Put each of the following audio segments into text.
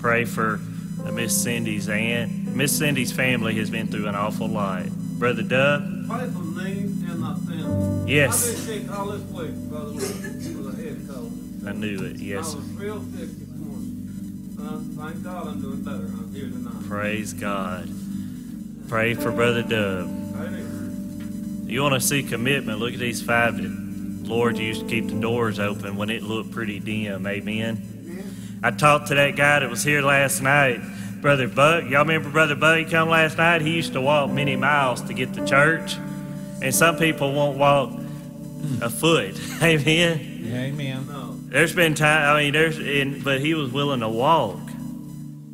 Pray for uh, Miss Cindy's aunt. Miss Cindy's family has been through an awful lot. Brother Dub? Pray for me and my family. Yes. I've been sick all this week, brother, with a head cold. I knew it, yes. I was real sick this morning. Uh, thank God I'm doing better. I'm here tonight. Praise God. Pray for Brother Dub. You want to see commitment? Look at these five that Lord used to keep the doors open when it looked pretty dim. Amen. I talked to that guy that was here last night, Brother Buck. Y'all remember Brother Buck? He come last night. He used to walk many miles to get to church, and some people won't walk a foot. Amen. Yeah, Amen. There's been time. I mean, there's, and, but he was willing to walk.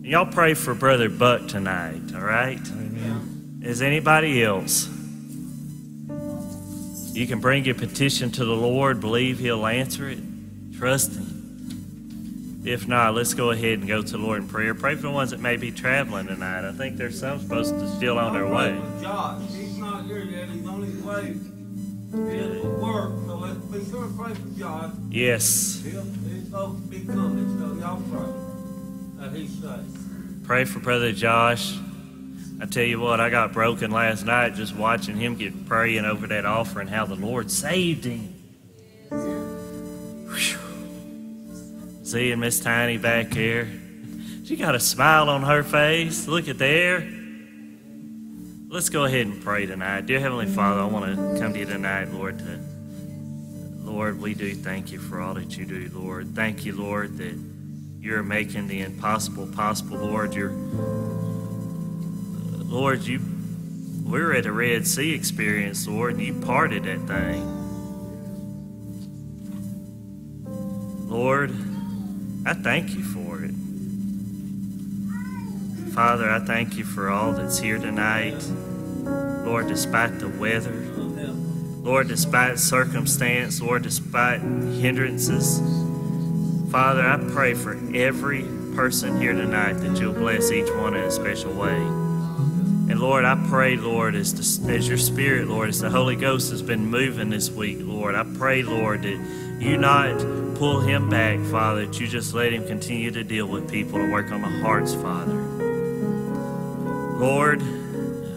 Y'all pray for Brother Buck tonight. All right. Amen. Is anybody else? You can bring your petition to the Lord, believe He'll answer it, trust Him. If not, let's go ahead and go to the Lord in prayer. Pray for the ones that may be traveling tonight. I think there's some supposed to still on their way. Josh. He's not here yet. He's on his way. He's work, so let's be sure to pray for Josh. Yes. He'll, he's supposed to be coming, so y'all pray that he's safe. Pray for Brother Josh. I tell you what, I got broken last night just watching him get praying over that offering, how the Lord saved him. Whew. Seeing Miss Tiny back here. She got a smile on her face. Look at there. Let's go ahead and pray tonight. Dear Heavenly Father, I want to come to you tonight, Lord, to Lord, we do thank you for all that you do, Lord. Thank you, Lord, that you're making the impossible possible, Lord. You're Lord, you we were at a Red Sea experience, Lord, and you parted that thing. Lord, I thank you for it. Father, I thank you for all that's here tonight. Lord, despite the weather, Lord, despite circumstance, Lord, despite hindrances, Father, I pray for every person here tonight that you'll bless each one in a special way. And Lord, I pray, Lord, as, the, as your Spirit, Lord, as the Holy Ghost has been moving this week, Lord, I pray, Lord, that you not pull him back, Father, that you just let him continue to deal with people and work on the hearts, Father. Lord,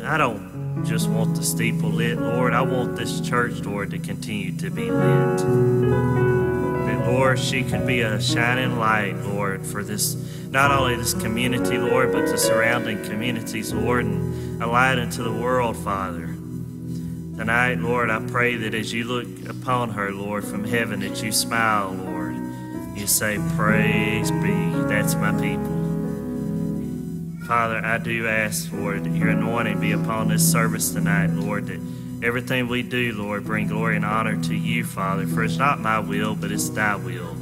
I don't just want the steeple lit, Lord. I want this church, Lord, to continue to be lit. That, Lord, she could be a shining light, Lord, for this, not only this community, Lord, but the surrounding communities, Lord, and a light into the world, Father. Tonight, Lord, I pray that as you look upon her, Lord, from heaven, that you smile, Lord. You say, Praise be. That's my people. Father, I do ask, Lord, that your anointing be upon this service tonight, Lord, that everything we do, Lord, bring glory and honor to you, Father. For it's not my will, but it's thy will.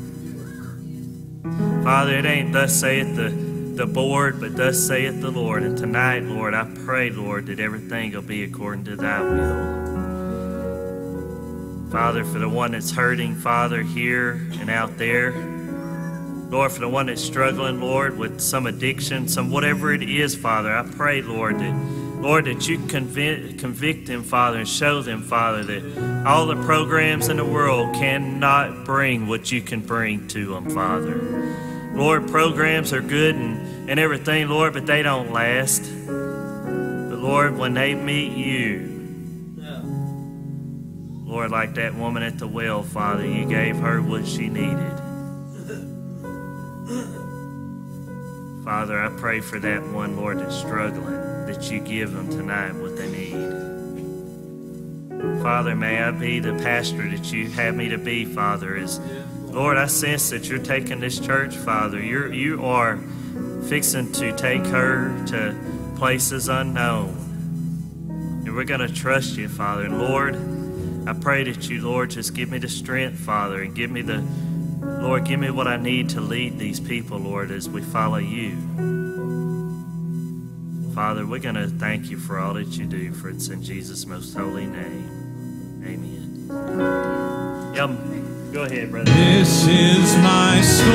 Father, it ain't thus saith the, the board, but thus saith the Lord. And tonight, Lord, I pray, Lord, that everything will be according to thy will. Father, for the one that's hurting, Father, here and out there. Lord, for the one that's struggling, Lord, with some addiction, some whatever it is, Father, I pray, Lord, that Lord, that you convict, convict them, Father, and show them, Father, that all the programs in the world cannot bring what you can bring to them, Father. Lord, programs are good and, and everything, Lord, but they don't last. But Lord, when they meet you, Yeah. Lord, like that woman at the well, Father, you gave her what she needed. Father, I pray for that one, Lord, that's struggling, that you give them tonight what they need. Father, may I be the pastor that you have me to be, Father. As Lord, I sense that you're taking this church, Father. You're you are fixing to take her to places unknown. And we're going to trust you, Father. And Lord, I pray that you, Lord, just give me the strength, Father, and give me the, Lord, give me what I need to lead these people, Lord, as we follow you. Father, we're going to thank you for all that you do, for it's in Jesus' most holy name. Amen. Yum. Go ahead, brother. This is my story.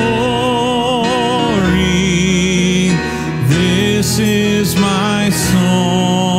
This is my song.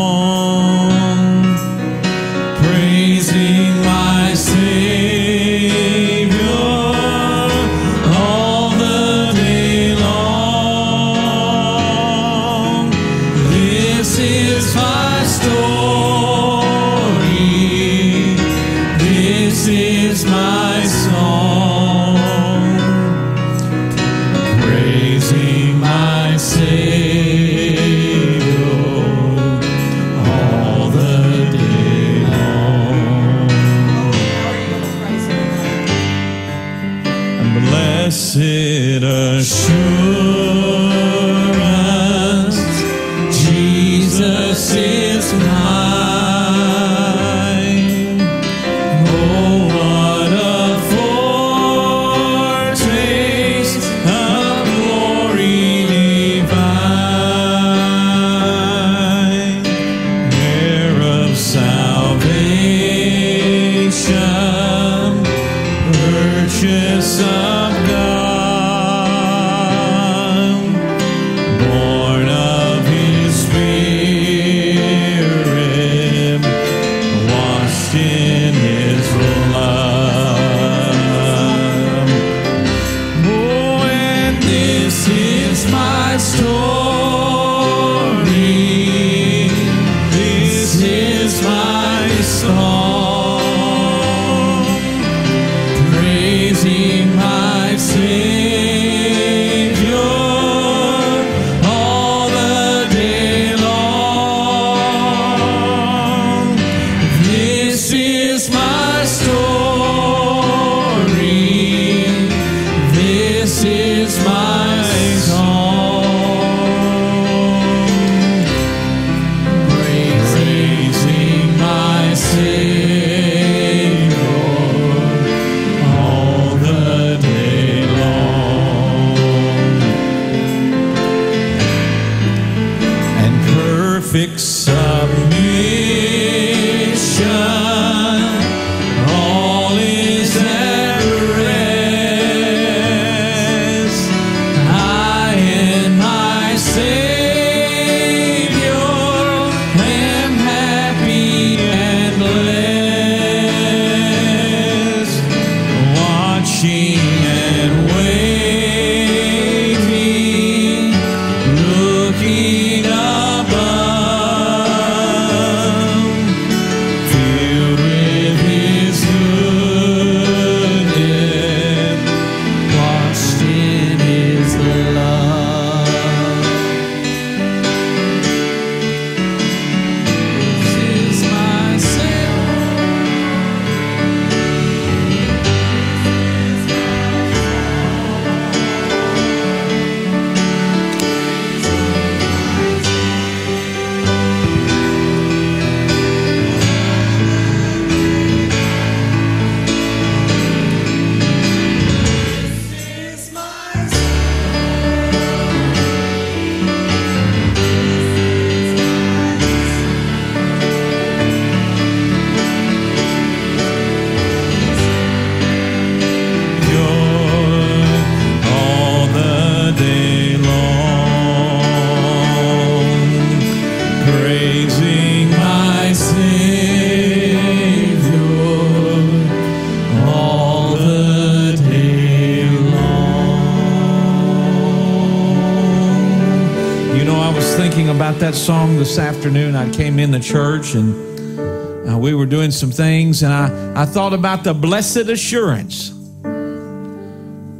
That song this afternoon. I came in the church and uh, we were doing some things, and I, I thought about the blessed assurance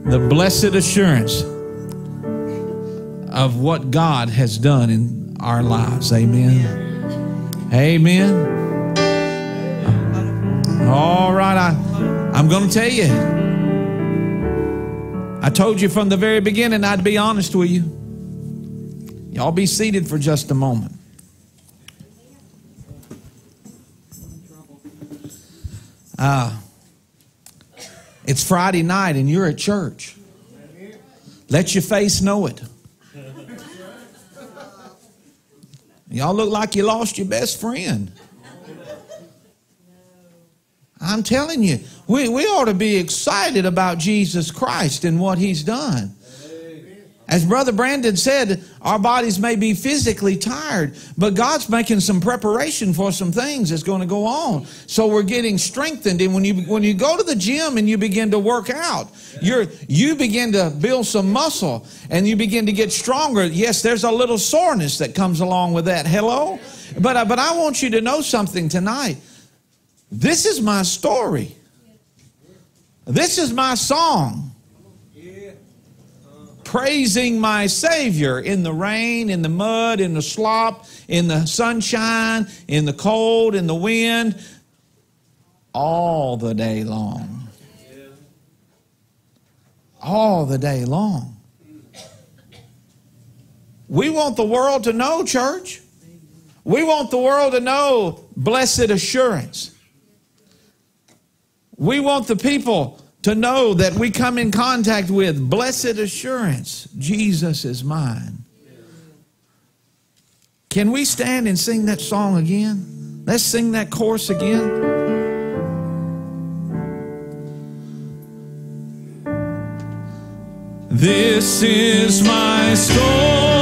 the blessed assurance of what God has done in our lives. Amen. Amen. All right, I, I'm going to tell you. I told you from the very beginning I'd be honest with you. Y'all be seated for just a moment. Uh, it's Friday night and you're at church. Let your face know it. Y'all look like you lost your best friend. I'm telling you, we, we ought to be excited about Jesus Christ and what He's done. As Brother Brandon said, our bodies may be physically tired, but God's making some preparation for some things that's going to go on. So we're getting strengthened. And when you when you go to the gym and you begin to work out, you're you begin to build some muscle and you begin to get stronger. Yes, there's a little soreness that comes along with that. Hello? But but I want you to know something tonight. This is my story. This is my song praising my Savior in the rain, in the mud, in the slop, in the sunshine, in the cold, in the wind, all the day long. All the day long. We want the world to know, church. We want the world to know blessed assurance. We want the people to know that we come in contact with blessed assurance Jesus is mine. Can we stand and sing that song again? Let's sing that chorus again. This is my story.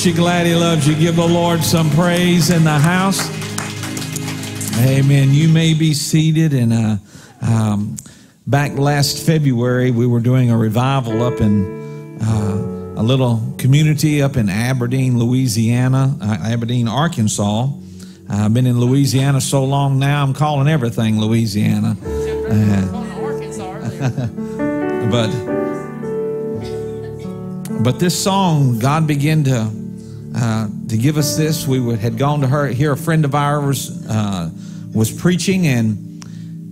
Aren't you glad He loves you? Give the Lord some praise in the house. Amen. You may be seated. And uh, um, back last February, we were doing a revival up in uh, a little community up in Aberdeen, Louisiana, uh, Aberdeen, Arkansas. I've been in Louisiana so long now, I'm calling everything Louisiana. but but this song, God began to uh, to give us this. We would, had gone to her hear a friend of ours uh, was preaching, and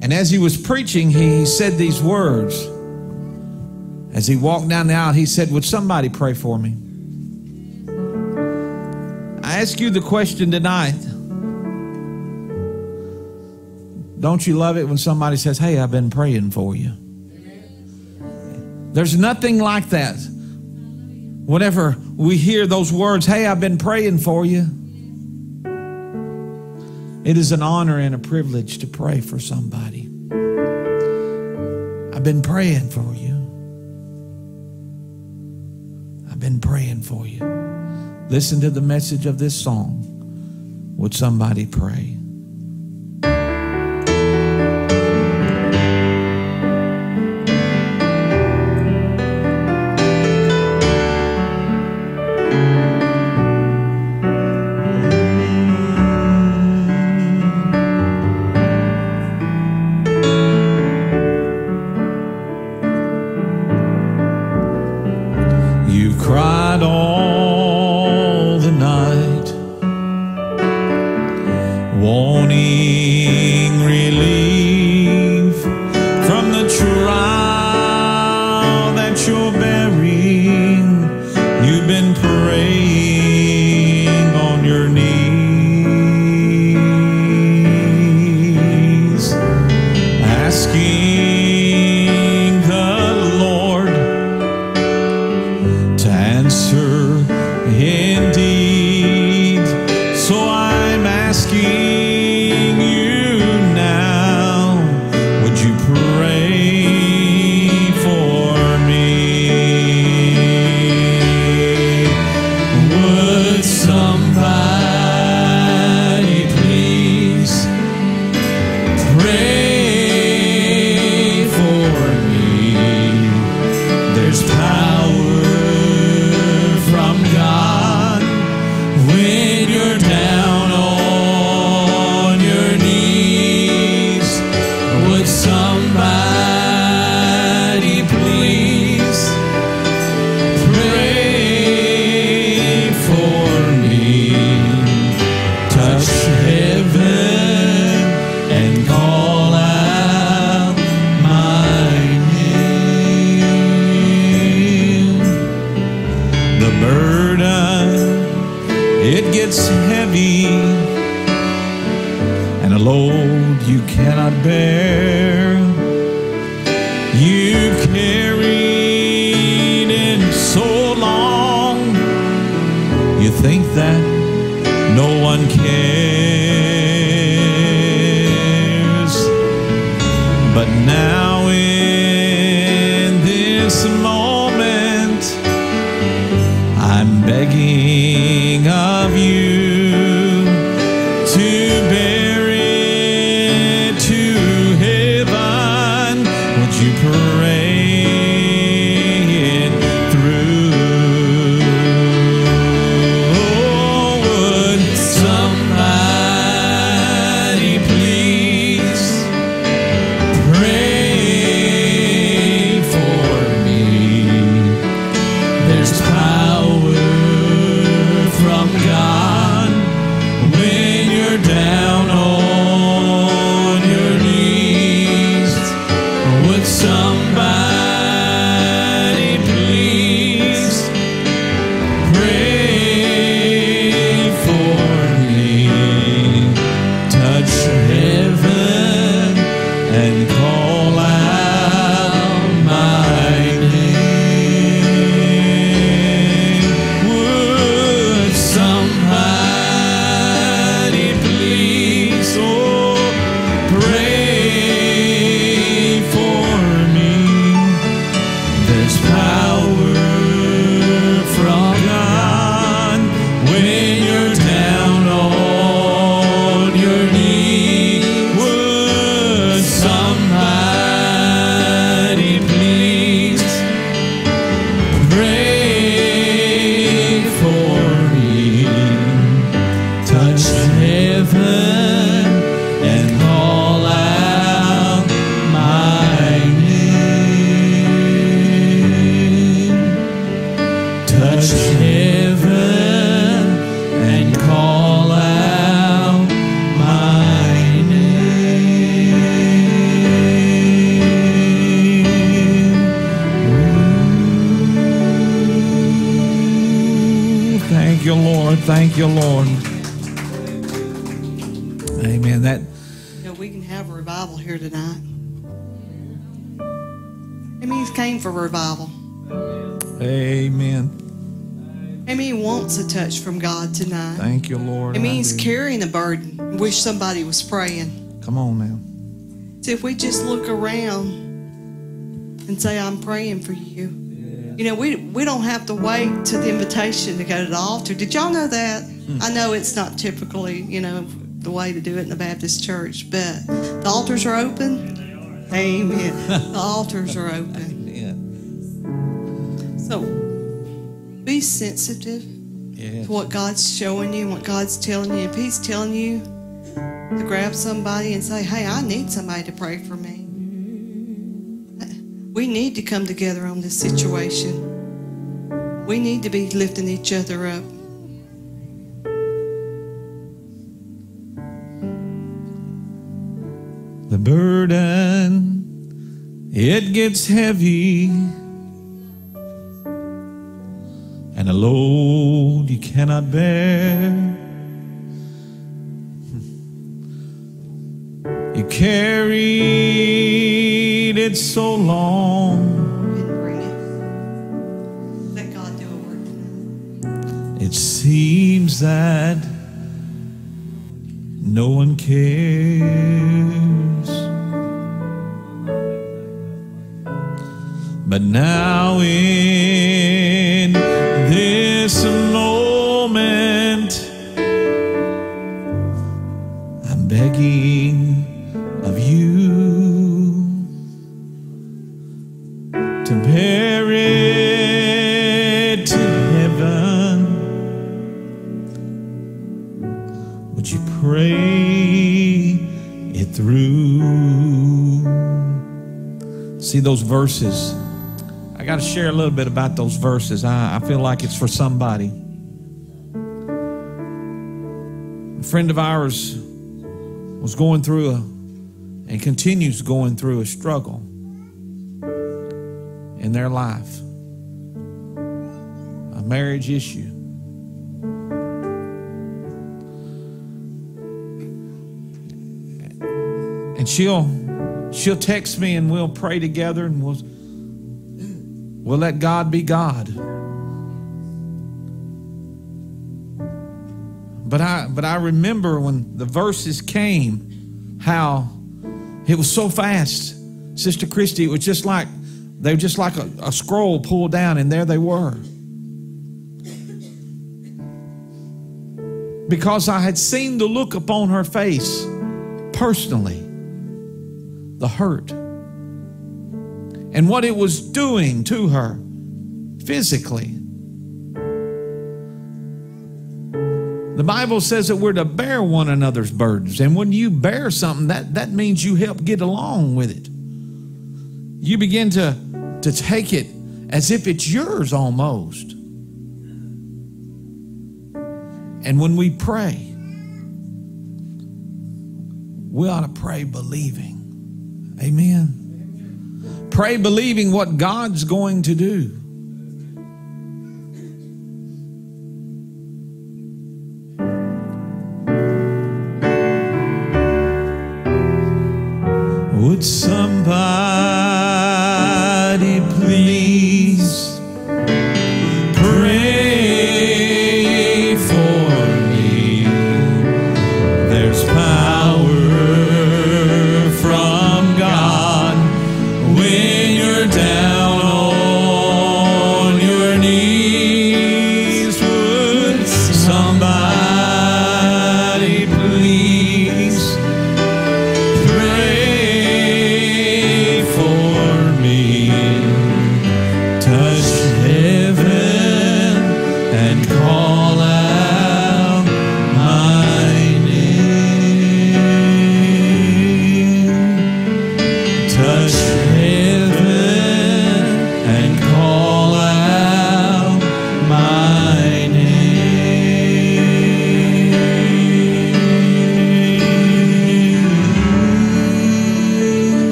and as he was preaching, he said these words. As he walked down the aisle, he said, "Would somebody pray for me?" I ask you the question tonight. Don't you love it when somebody says, Hey, I've been praying for you? There's nothing like that. Whenever we hear those words, Hey, I've been praying for you, it is an honor and a privilege to pray for somebody. I've been praying for you. I've been praying for you. Listen to the message of this song. Would somebody pray? No one cares. But now, God tonight. Thank you, Lord. It mean, I he's do. carrying a burden. Wish somebody was praying. Come on now. See, if we just look around and say, I'm praying for you. You know, we, we don't have to wait to the invitation to go to the altar. Did y'all know that? Hmm. I know it's not typically, you know, the way to do it in the Baptist church, but the altars are open. Amen. the altars are open. Yeah. So be sensitive What God's showing you, what God's telling you. If He's telling you to grab somebody and say, Hey, I need somebody to pray for me. We need to come together on this situation. We need to be lifting each other up. The burden, it gets heavy. Cannot bear. Hmm. You carried it so long. it. Let God do a work. It seems that no one cares. But now, in verses. I got to share a little bit about those verses. I, I feel like it's for somebody. A friend of ours was going through a, and continues going through a struggle in their life, a marriage issue. And she'll she'll text me and we'll pray together and we'll we'll let God be God. But I but I remember when the verses came how it was so fast. Sister Christy, it was just like they were just like a, a scroll pulled down, and there they were. Because I had seen the look upon her face personally, the hurt, and what it was doing to her physically. The Bible says that we're to bear one another's burdens. And when you bear something, that, that means you help get along with it. You begin to, to take it as if it's yours almost. And when we pray, we ought to pray believing. Amen. Pray believing what God's going to do. Would somebody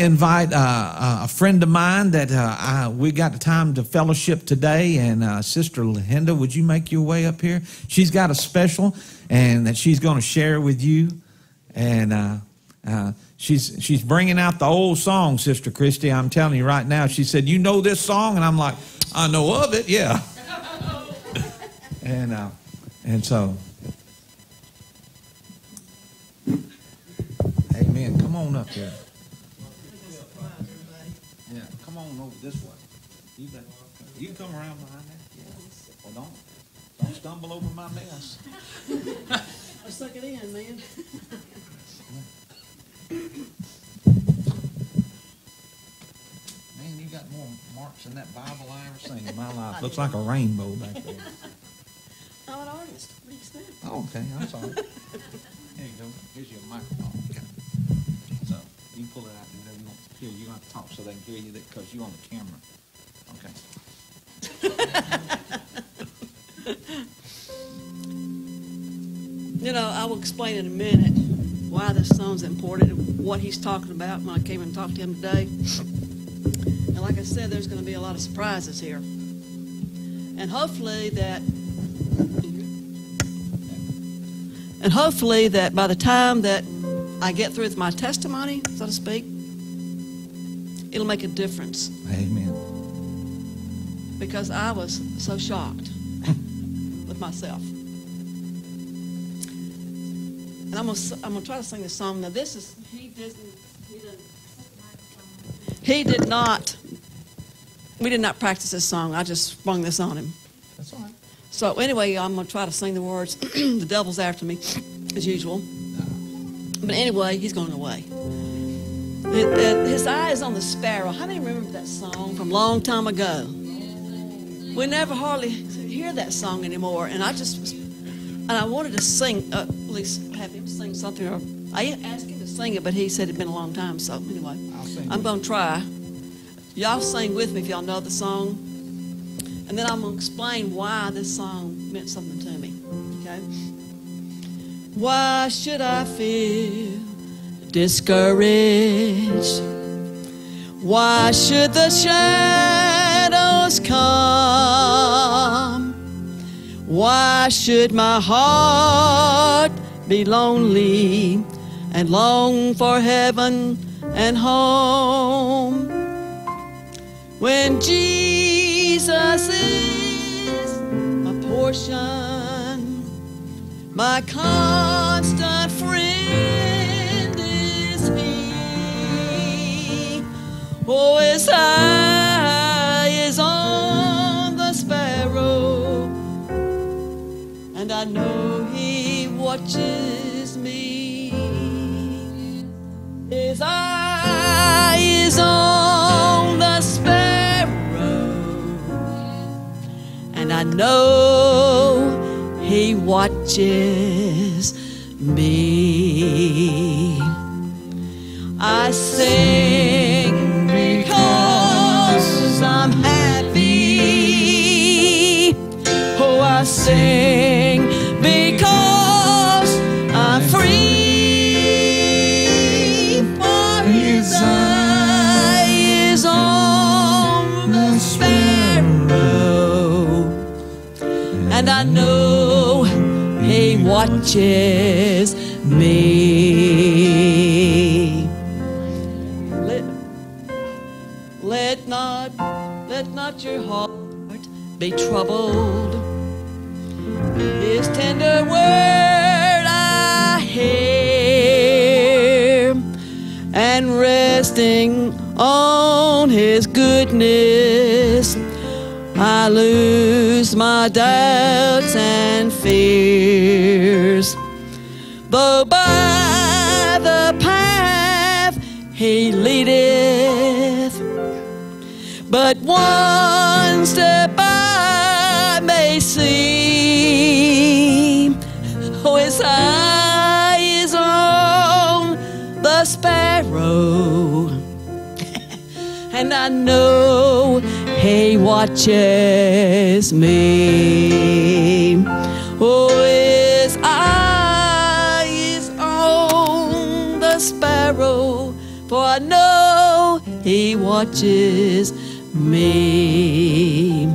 invite uh, a friend of mine that uh, I, we got the time to fellowship today. And uh, Sister Linda, would you make your way up here? She's got a special and that she's going to share with you. And uh, uh, she's she's bringing out the old song, Sister Christy. I'm telling you right now. She said, "You know this song?" And I'm like, "I know of it, yeah." and uh, and so, don't don't stumble over my mess. I suck it in, man. Man, you got more marks in that Bible I ever seen in my life. Looks like a rainbow back there. I'm an artist. What do you expect? Oh, okay. I'm sorry. Here you go. Here's your microphone. Okay. So you can pull it out and then you want to here. You have to talk so they can hear you because you're on the camera. I will explain in a minute why this song's important and what he's talking about when I came and talked to him today. And like I said, there's going to be a lot of surprises here. And hopefully that and hopefully that by the time that I get through with my testimony, so to speak, it'll make a difference Amen. because I was so shocked with myself. I'm gonna, s- I'm gonna try to sing this song. Now this is he doesn't he doesn't he did not we did not practice this song. I just sprung this on him. That's all right. So anyway, I'm gonna try to sing the words. the devil's after me, as usual. But anyway, he's going away. It- it- His eye is on the sparrow. How many remember that song from a long time ago? We never hardly hear that song anymore. And I just, was- and I wanted to sing, uh, least have him sing something. Or I asked him to sing it, but he said it'd been a long time. So anyway, I'll I'm going to try. Y'all sing with me if y'all know the song. And then I'm going to explain why this song meant something to me. Okay? Why should I feel discouraged? Why should the shadows come? Why should my heart be lonely and long for heaven and home? When Jesus is my portion, my constant friend is He. Oh, His eye is on the sparrow, and I know watches me. His eye is on the sparrow, and I know He watches me. I sing because I'm happy. Oh, I sing know He watches me. Let, let not, let not your heart be troubled. His tender word I hear, and resting on His goodness, I lose my doubts and fears. Though by the path He leadeth, but one step I may see. Oh, his eye is on the sparrow, and I know he watches me. Oh, his eye is on the sparrow, for I know He watches me.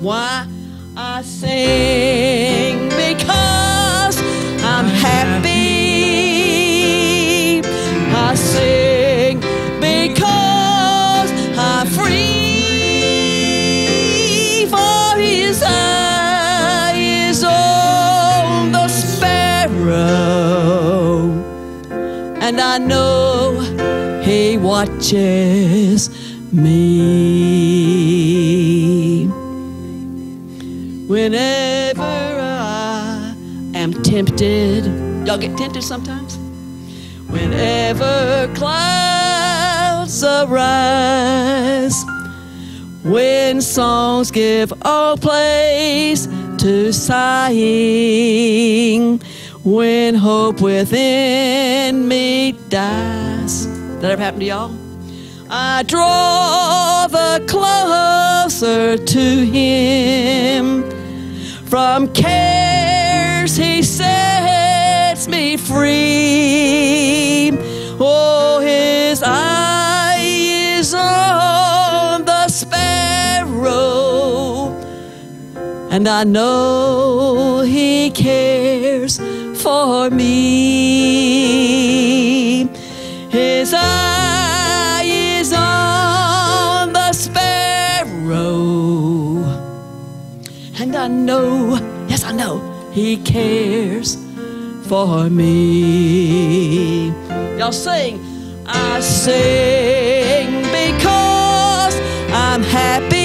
Why I sing because I'm happy. I sing I know He watches me. Whenever I am tempted, y'all get tempted sometimes? Whenever clouds arise, when songs give all place to sighing, when hope within me dies. That ever happen to y'all? I draw the closer to Him. From cares He sets me free. Oh, His eye is on the sparrow, and I know He cares for me. His eye is on the sparrow, and I know, yes, I know, He cares for me. Y'all sing, I sing because I'm happy.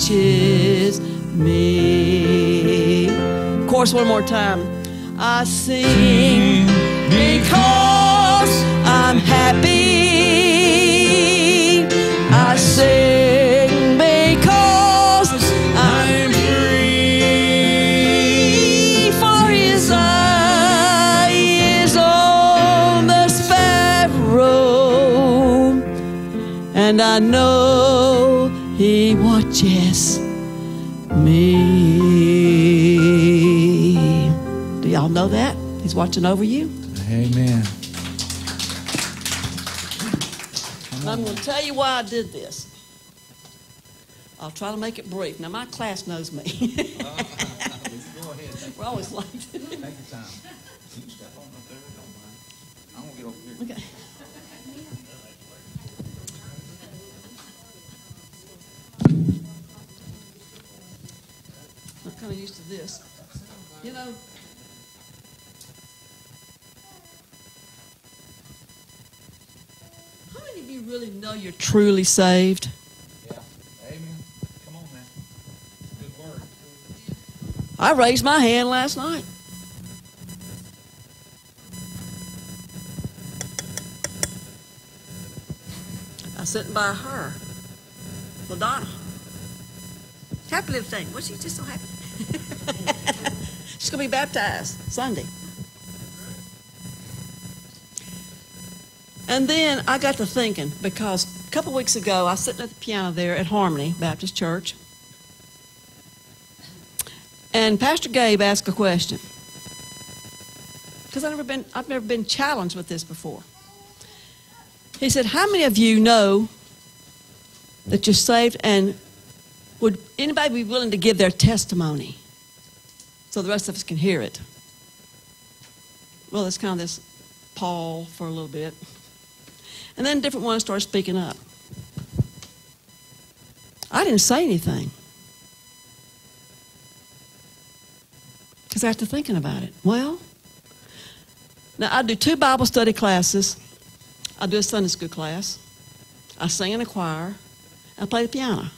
He watches me. Chorus one more time. I sing because I'm happy. I sing because I'm free. For His eye is on the sparrow, and I know Watches me. Do y'all know that? He's watching over you. Amen. I'm going to tell you why I did this. I'll try to make it brief. Now, my class knows me. We're always late. Take your time. Step on don't mind. I'm gonna get over here. Okay. Kind of used to this. You know, how many of you really know you're truly saved? Yeah. Amen. Come on now. Good word. I raised my hand last night. I was sitting by her, LaDonna. Happy little thing. Was she just so happy? She's going to be baptized Sunday. And then I got to thinking because a couple weeks ago I was sitting at the piano there at Harmony Baptist Church. And Pastor Gabe asked a question. Because I've never been I've never been challenged with this before. He said, How many of you know that you're saved and would anybody be willing to give their testimony so the rest of us can hear it? Well, it's kind of this pall for a little bit. And then different ones start speaking up. I didn't say anything. Because after thinking about it, well, now I do two Bible study classes. I do a Sunday school class. I sing in a choir. I play the piano.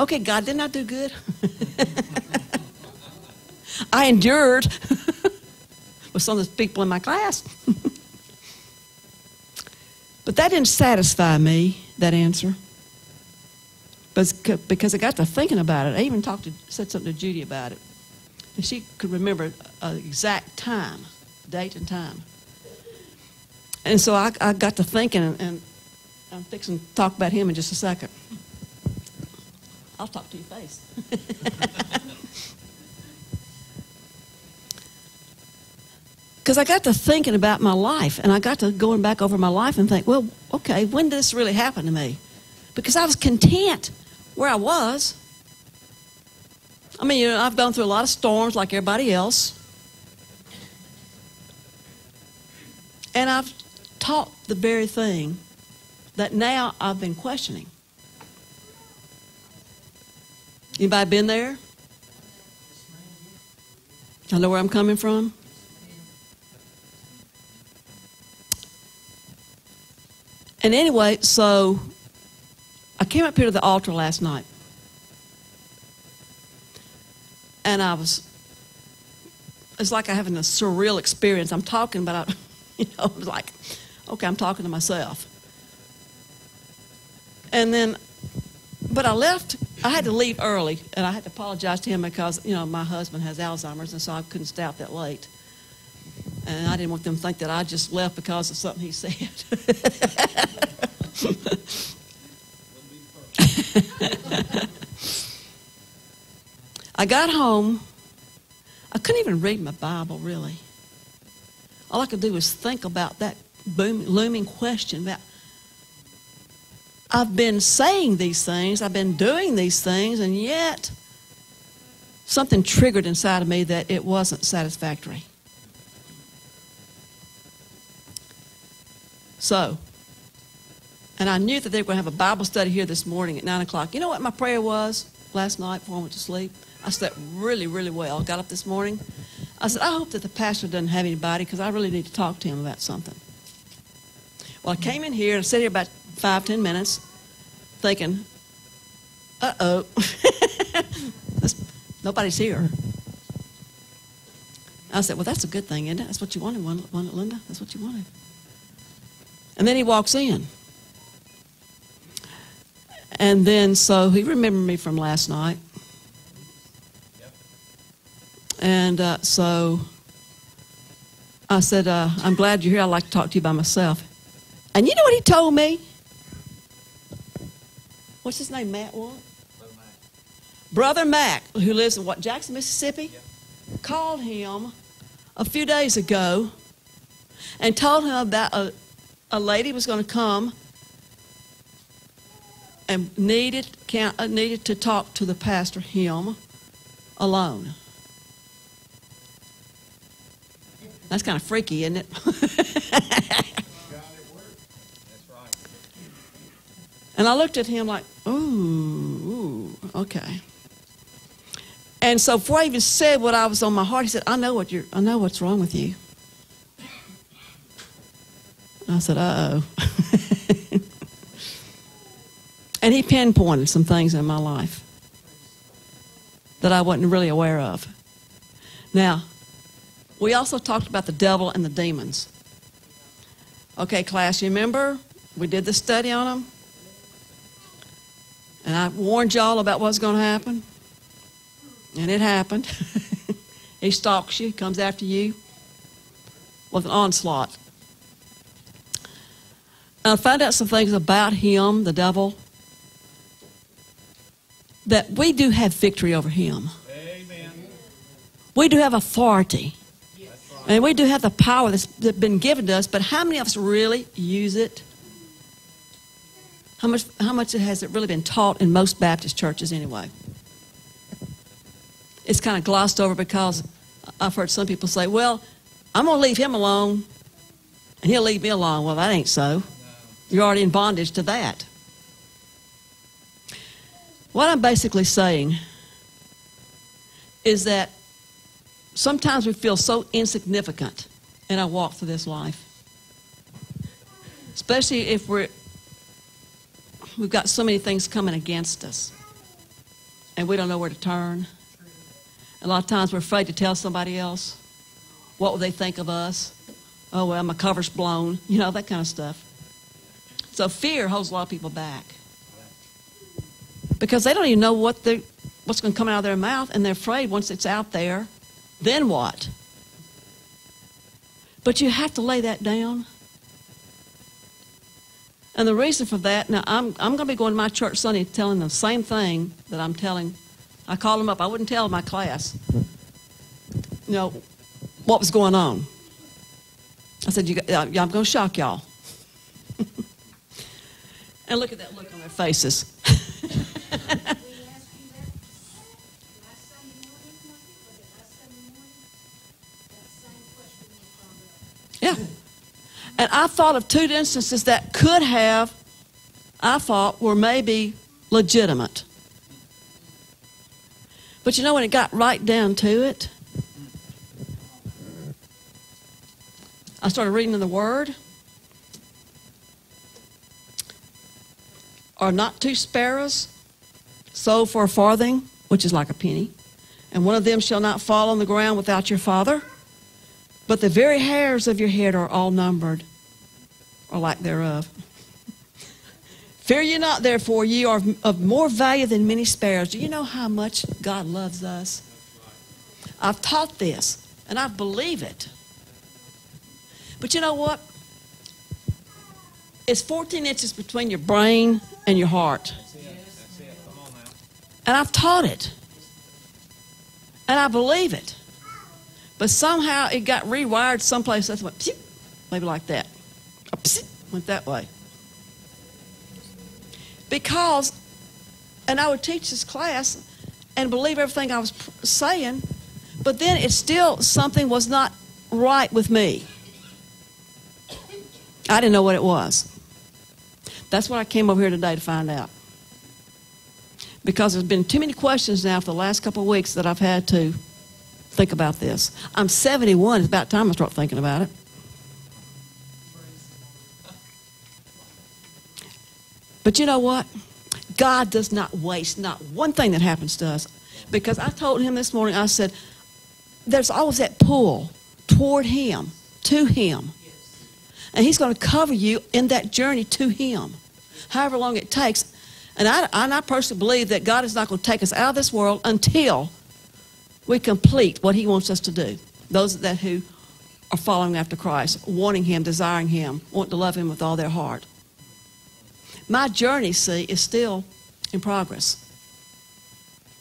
Okay, God, didn't I do good? I endured with some of the people in my class. but that didn't satisfy me, that answer. But because I got to thinking about it, I even talked to, said something to Judy about it. And she could remember an exact time, date and time. And so I, I got to thinking, and, and I'm fixing to talk about him in just a second. I'll talk to your face. Because I got to thinking about my life, and I got to going back over my life and think, well, okay, when did this really happen to me? Because I was content where I was. I mean, you know, I've gone through a lot of storms like everybody else. And I've taught the very thing that now I've been questioning. Anybody been there? I know where I'm coming from. And anyway, so I came up here to the altar last night. And I was, it's like I'm having a surreal experience. I'm talking, but I, you know, it was like, okay, I'm talking to myself. And then, but I left, I had to leave early, and I had to apologize to him because, you know, my husband has Alzheimer's, and so I couldn't stay out that late. And I didn't want them to think that I just left because of something he said. I got home. I couldn't even read my Bible, really. All I could do was think about that boom, looming question about I've been saying these things, I've been doing these things, and yet something triggered inside of me that it wasn't satisfactory. So, and I knew that they were going to have a Bible study here this morning at 9 o'clock. You know what my prayer was last night before I went to sleep? I slept really, really well. Got up this morning. I said, I hope that the pastor doesn't have anybody because I really need to talk to him about something. Well, I came in here and I sat here about five, ten minutes thinking, uh oh, nobody's here. I said, well, that's a good thing, isn't it? That's what you wanted, wasn't it, Linda? That's what you wanted. And then he walks in. And then, so he remembered me from last night. And uh, so I said, uh, I'm glad you're here. I'd like to talk to you by myself. And you know what he told me? What's his name? Matt what? Brother Mac, who lives in what, Jackson, Mississippi, called him a few days ago and told him about a, a lady was going to come and needed, uh, needed to talk to the pastor, him, alone. That's kind of freaky, isn't it? and I looked at him like, ooh, okay. And so before I even said what I was on my heart, he said, I know what you're I know what's wrong with you. I said, uh oh. and he pinpointed some things in my life that I wasn't really aware of. Now, we also talked about the devil and the demons. Okay, class, you remember? We did the study on them. And I warned y'all about what's going to happen. And it happened. he stalks you, comes after you with an onslaught. And I found out some things about him, the devil, that we do have victory over him. Amen. We do have authority. And we do have the power that's, that's been given to us, but how many of us really use it? How much, how much has it really been taught in most Baptist churches anyway? It's kind of glossed over because I've heard some people say, well, I'm going to leave him alone and he'll leave me alone. Well, that ain't so. You're already in bondage to that. What I'm basically saying is that sometimes we feel so insignificant in our walk through this life. Especially if we're we've got so many things coming against us and we don't know where to turn. A lot of times we're afraid to tell somebody else. What will they think of us? Oh, well, my cover's blown. You know, that kind of stuff. So fear holds a lot of people back because they don't even know what they're, what's going to come out of their mouth, and they're afraid once it's out there Then what? But you have to lay that down. And the reason for that, now I'm, I'm going to be going to my church Sunday telling the same thing that I'm telling. I called them up. I wouldn't tell my class, you know, what was going on. I said, you, uh, I'm going to shock y'all. and look at that look on their faces. Yeah. And I thought of two instances that could have, I thought, were maybe legitimate. But you know, when it got right down to it, I started reading in the Word. Are not two sparrows sold for a farthing, which is like a penny, and one of them shall not fall on the ground without your Father? But the very hairs of your head are all numbered, or lack thereof. Fear ye not, therefore, ye are of more value than many sparrows. Do you know how much God loves us? I've taught this, and I believe it. But you know what? It's 14 inches between your brain and your heart. And I've taught it. And I believe it. But somehow it got rewired someplace maybe like that. Went that way. Because, and I would teach this class and believe everything I was saying, but then it still something was not right with me. I didn't know what it was. That's what I came over here today to find out. Because there's been too many questions now for the last couple of weeks that I've had to think about this. I'm 71. It's about time I start thinking about it. But you know what? God does not waste not one thing that happens to us. Because I told him this morning, I said, there's always that pull toward him, to him. And he's going to cover you in that journey to him, however long it takes. And I, I personally believe that God is not going to take us out of this world until we complete what he wants us to do. Those that who are following after Christ, wanting him, desiring him, want to love him with all their heart. My journey, see, is still in progress.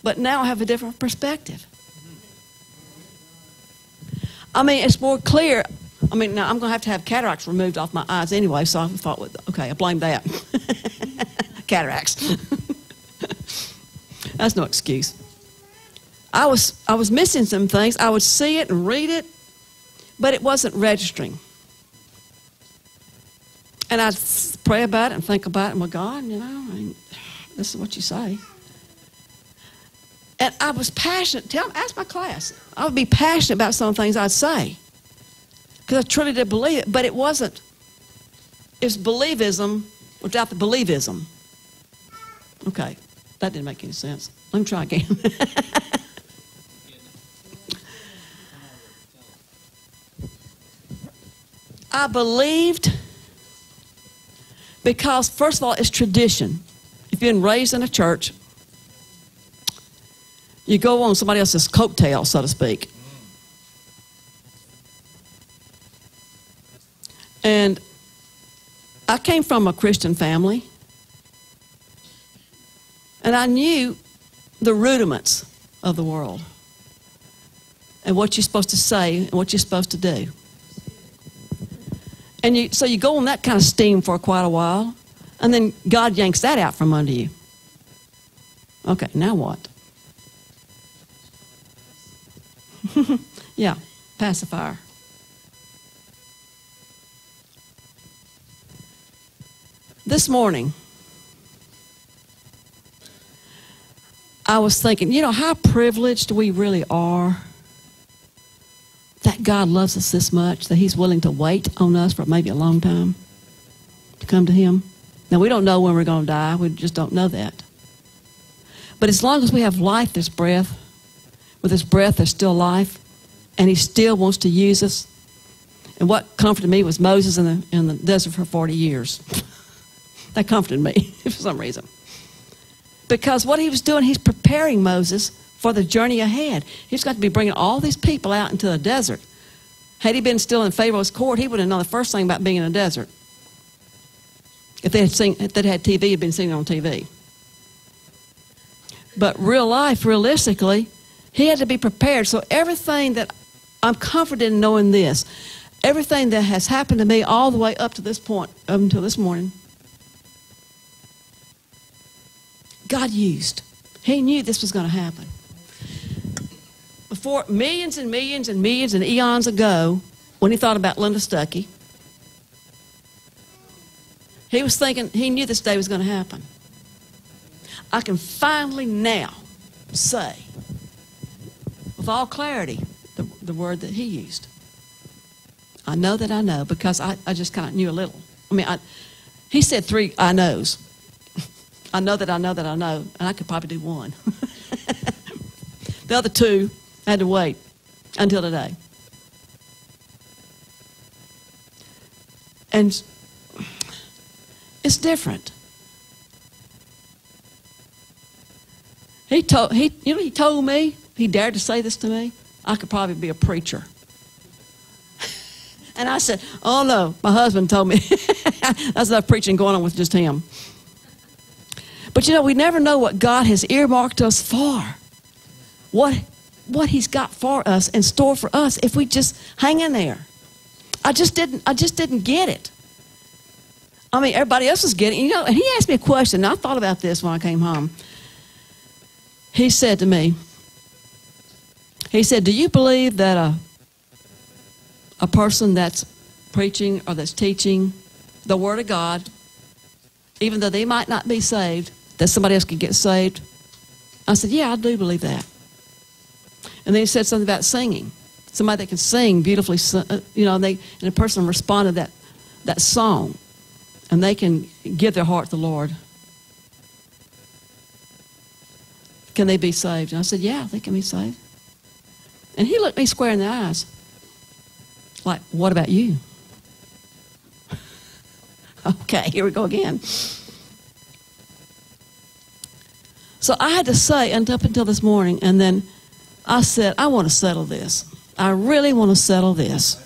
But now I have a different perspective. I mean, it's more clear. I mean, now I'm going to have to have cataracts removed off my eyes anyway, so I thought, okay, I blame that. cataracts. That's no excuse. I was, I was missing some things. I would see it and read it, but it wasn't registering. And I'd pray about it and think about it, and well, God, you know, I mean, this is what you say. And I was passionate. Tell, them, ask my class. I would be passionate about some things I'd say because I truly did believe it, but it wasn't. It's believism without the believism. Okay, that didn't make any sense. Let me try again. I believed because, first of all, it's tradition. If you've been raised in a church, you go on somebody else's coattail, so to speak. And I came from a Christian family, and I knew the rudiments of the world and what you're supposed to say and what you're supposed to do. And you, so you go on that kind of steam for quite a while, and then God yanks that out from under you. Okay, now what? yeah, pacifier. This morning, I was thinking, you know, how privileged we really are that God loves us this much, that He's willing to wait on us for maybe a long time to come to Him. Now, we don't know when we're going to die, we just don't know that. But as long as we have life, there's breath. With His breath, there's still life. And He still wants to use us. And what comforted me was Moses in the, in the desert for 40 years. that comforted me for some reason. Because what he was doing, he's preparing Moses for the journey ahead. He's got to be bringing all these people out into the desert. Had he been still in Pharaoh's court, he would have known the first thing about being in a desert. If they had seen, if they'd had TV, he'd been seen on TV. But real life, realistically, he had to be prepared. So everything that I'm comforted in knowing this, everything that has happened to me all the way up to this point, up until this morning, God used. He knew this was going to happen. Before millions and millions and millions and eons ago, when he thought about Linda Stuckey, he was thinking, he knew this day was going to happen. I can finally now say, with all clarity, the, the word that he used. I know that I know because I, I just kind of knew a little. I mean, I, he said three I knows. I know that I know that I know, and I could probably do one. the other two I had to wait until today. And it's different. He told he you know he told me he dared to say this to me. I could probably be a preacher. And I said, "Oh no, my husband told me that's enough preaching going on with just him." But you know, we never know what God has earmarked us for. What what he's got for us in store for us if we just hang in there. I just didn't I just didn't get it. I mean, everybody else was getting, you know, and he asked me a question, and I thought about this when I came home. He said to me, he said, Do you believe that a, a person that's preaching or that's teaching the Word of God, even though they might not be saved, that somebody else could get saved? I said, Yeah, I do believe that. And then he said something about singing. Somebody that can sing beautifully, uh, you know, and, they, and a person responded that, that song, and they can give their heart to the Lord. Can they be saved? And I said, Yeah, they can be saved. And he looked me square in the eyes. Like, what about you? okay, here we go again. So I had to say, and up until this morning, and then I said, I want to settle this. I really want to settle this.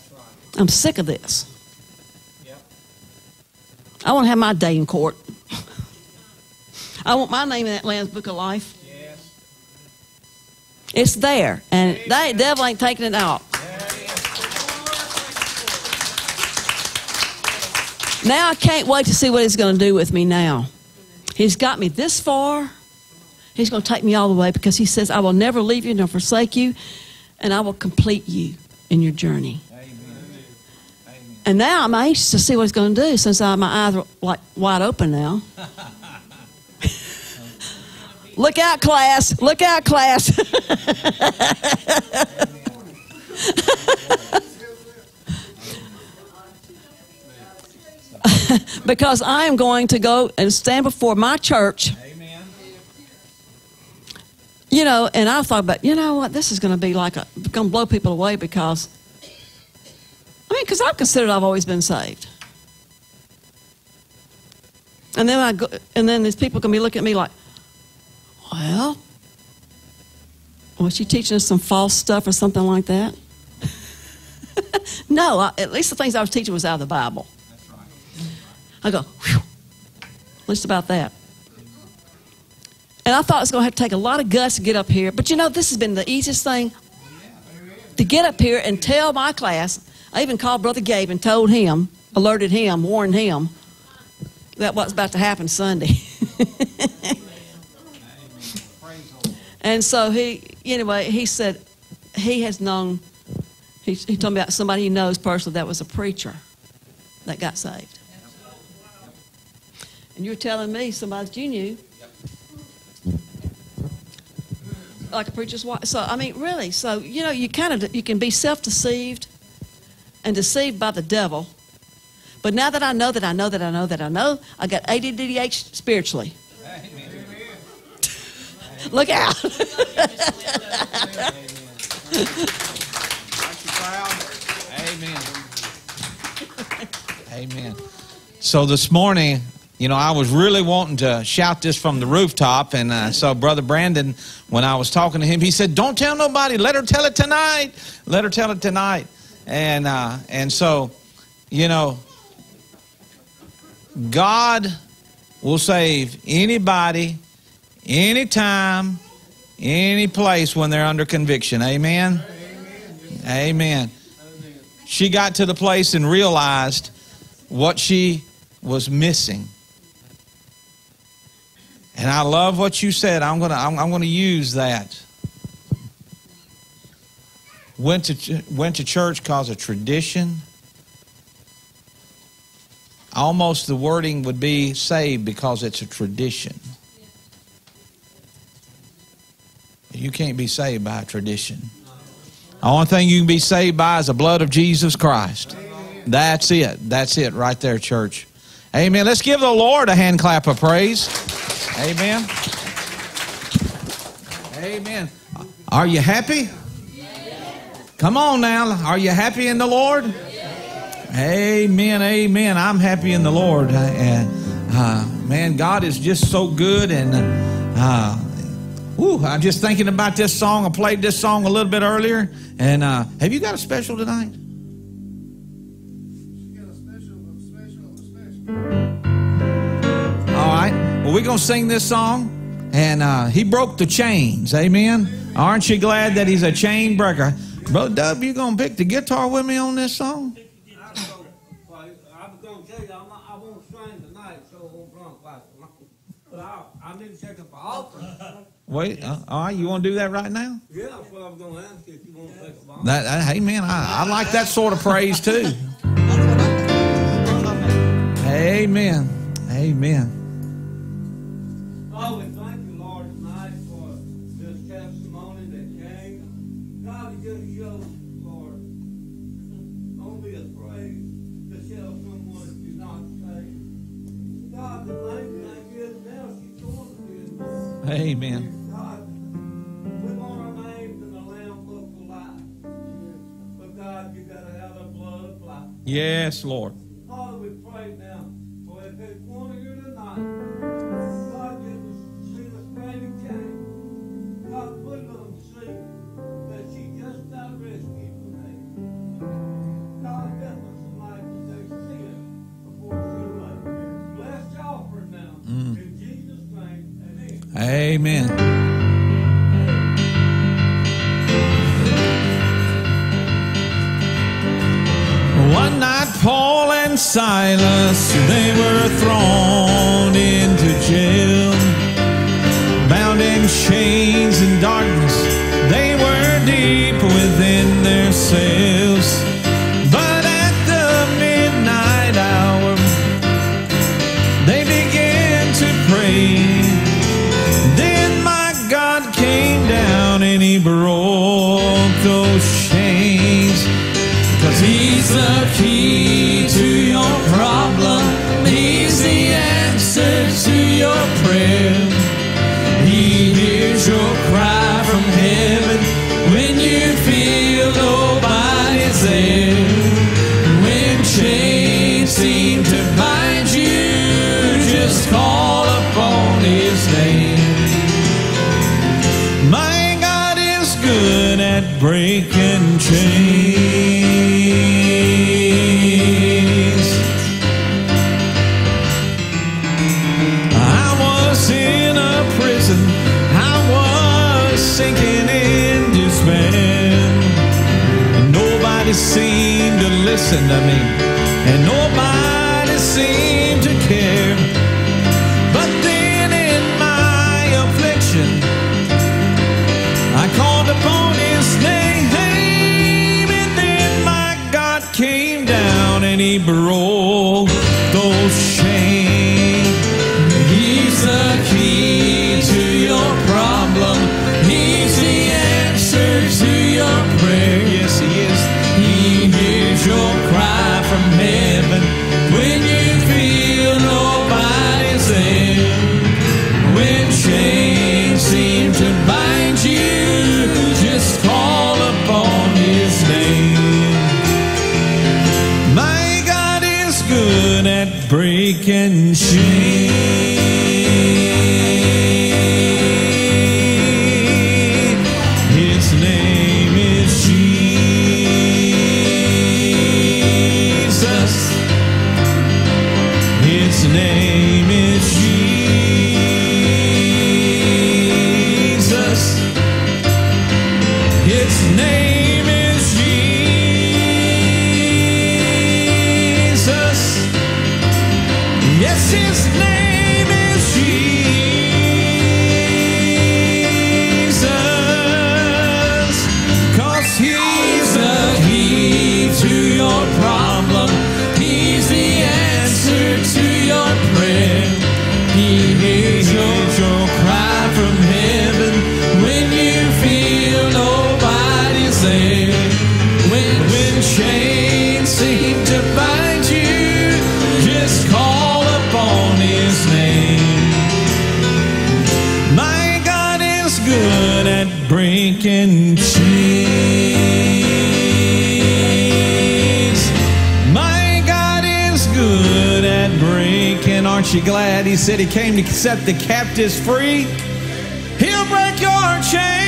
I'm sick of this. I want to have my day in court. I want my name in that Lamb's Book of Life. It's there, and the devil ain't taking it out. Now I can't wait to see what he's going to do with me now. He's got me this far. He's going to take me all the way because he says, I will never leave you nor forsake you, and I will complete you in your journey. And now I'm anxious to see what he's going to do since I, my eyes are like wide open now. Look out, class. Look out, class. because I am going to go and stand before my church. You know, and I thought about, you know what, this is going to be like a, going to blow people away because, I mean, because I've considered I've always been saved. And then I go, and then these people can be looking at me like, well, was she teaching us some false stuff or something like that? no, I, at least the things I was teaching was out of the Bible. I go, whew, at least about that. And I thought it was going to have to take a lot of guts to get up here. But you know, this has been the easiest thing to get up here and tell my class. I even called Brother Gabe and told him, alerted him, warned him that what's about to happen Sunday. and so he, anyway, he said he has known, he, he told me about somebody he knows personally that was a preacher that got saved. And you're telling me somebody that you knew like a preacher's wife. So I mean, really. So you know, you kind of you can be self-deceived and deceived by the devil. But now that I know that I know that I know that I know, I got ADDH spiritually. Look out! Amen. Amen. So this morning, you know, I was really wanting to shout this from the rooftop, and uh, so Brother Brandon, when I was talking to him, he said, "Don't tell nobody. Let her tell it tonight. Let her tell it tonight." And uh, and so, you know, God will save anybody, anytime, any place when they're under conviction. Amen. Amen. She got to the place and realized what she was missing. And I love what you said. I'm gonna I'm, I'm gonna use that. Went to went to church cause of tradition. Almost the wording would be saved because it's a tradition. You can't be saved by a tradition. The only thing you can be saved by is the blood of Jesus Christ. That's it. That's it right there, church. Amen. Let's give the Lord a hand clap of praise. Amen. Amen. Are you happy? Come on now. Are you happy in the Lord? Amen. Amen. I'm happy in the Lord. And uh, man, God is just so good. And uh, Ooh, I'm just thinking about this song. I played this song a little bit earlier. And uh, have you got a special tonight? Well, we're going to sing this song. And uh, he broke the chains. Amen. Aren't you glad that he's a chain breaker? Brother Dub, you going to pick the guitar with me on this song? I was gonna play- I was gonna tell you, I'm not, I sing tonight, so it won't run quite so long. But I, I need to check up for offering. Wait, uh, all right. You want to do that right now? Yeah, that's what I was gonna ask you, if you want to take a. That, that, hey, man, I, I like that sort of praise too. Amen. Amen. Life. Yes, Lord. Amen. One night, Paul and Silas, they were thrown into jail. Bound in chains and darkness, they were deep within their cells. Breaking chains. I was in a prison, I was sinking in despair. Nobody seemed to listen to me, and nobody down breaking you glad? He said he came to set the captives free. He'll break your chains.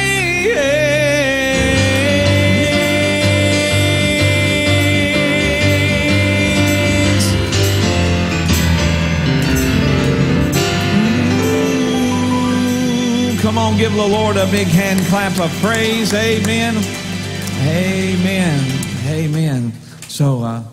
Come on, give the Lord a big hand clap of praise. Amen. Amen. Amen. So, uh,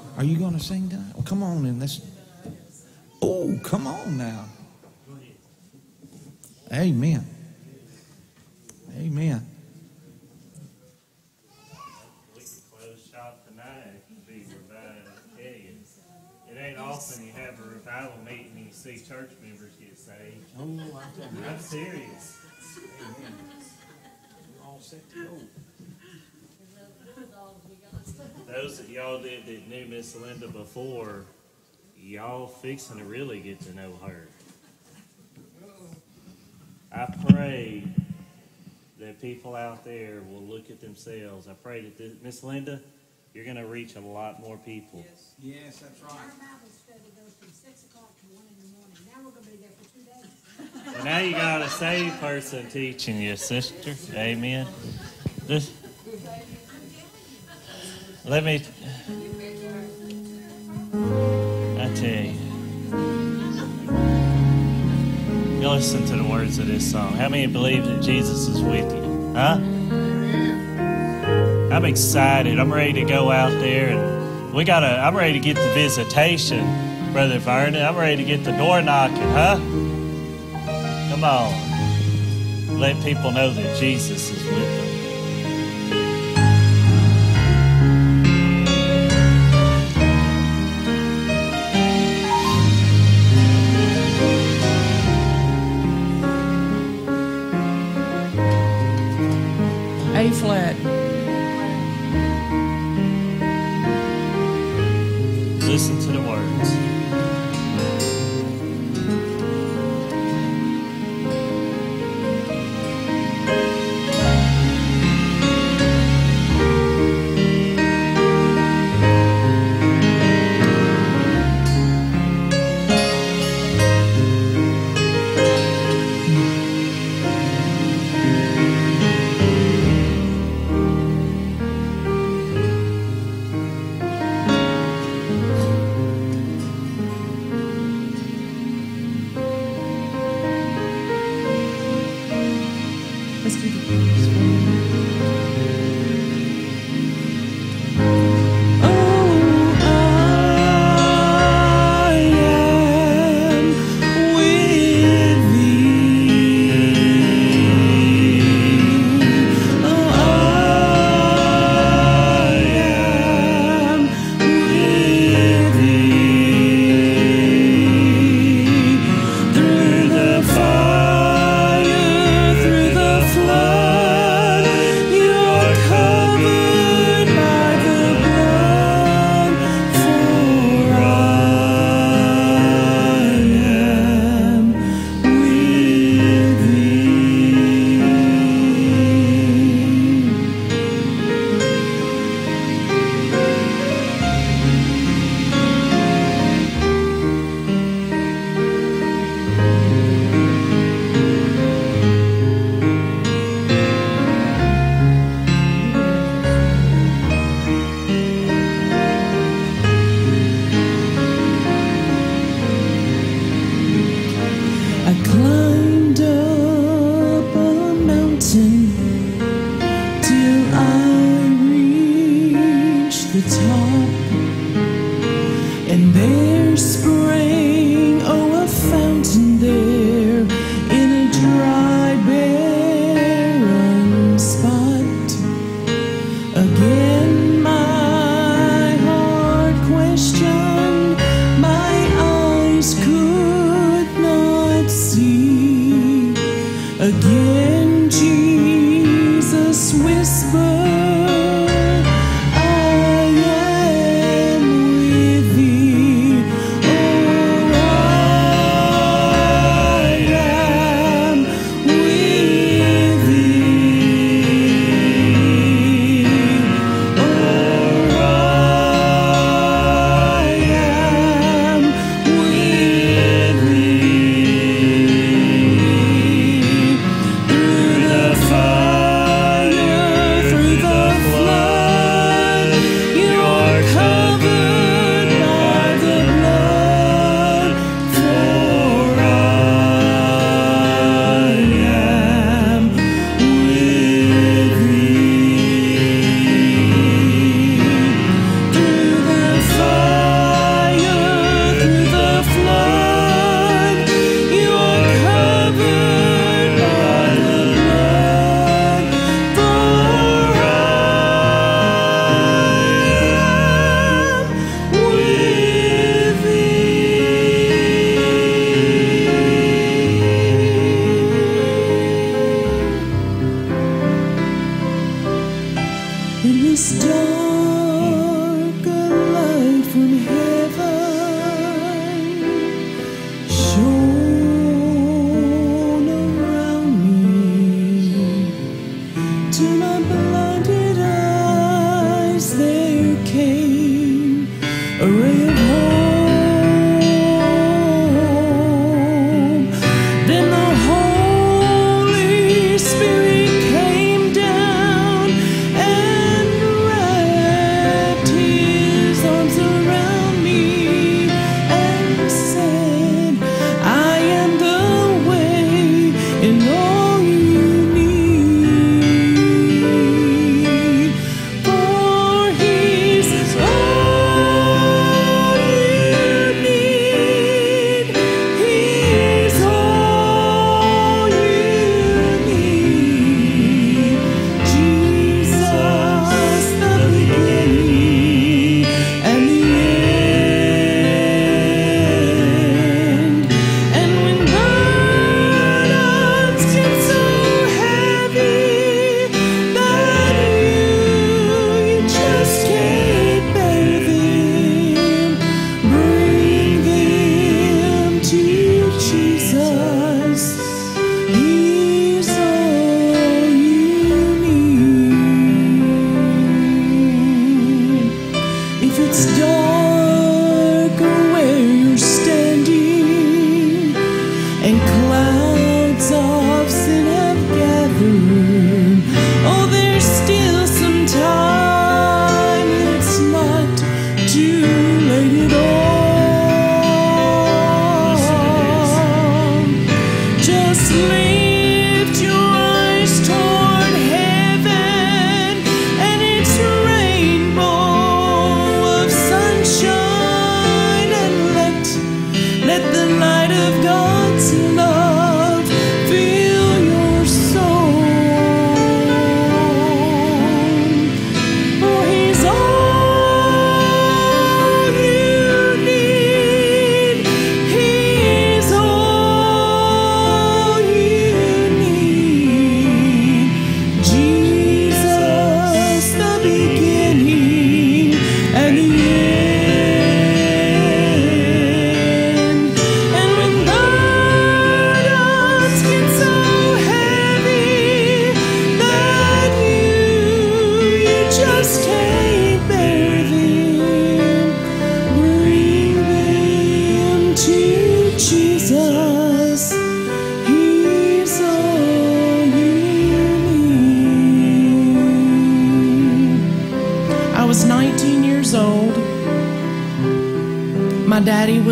Those of y'all that, that knew Miss Linda before, y'all fixing to really get to know her. I pray that people out there will look at themselves. I pray that Miss Linda, you're going to reach a lot more people. Yes, yes that's right. Bible study goes from six o'clock to one in the morning. Now we're gonna be there for two days. And now you got a saved person teaching you, sister. Amen. This, let me. I tell you. You listen to the words of this song. How many believe that Jesus is with you? Huh? I'm excited. I'm ready to go out there and we gotta I'm ready to get the visitation, Brother Vernon. I'm ready to get the door knocking, huh? Come on. Let people know that Jesus is with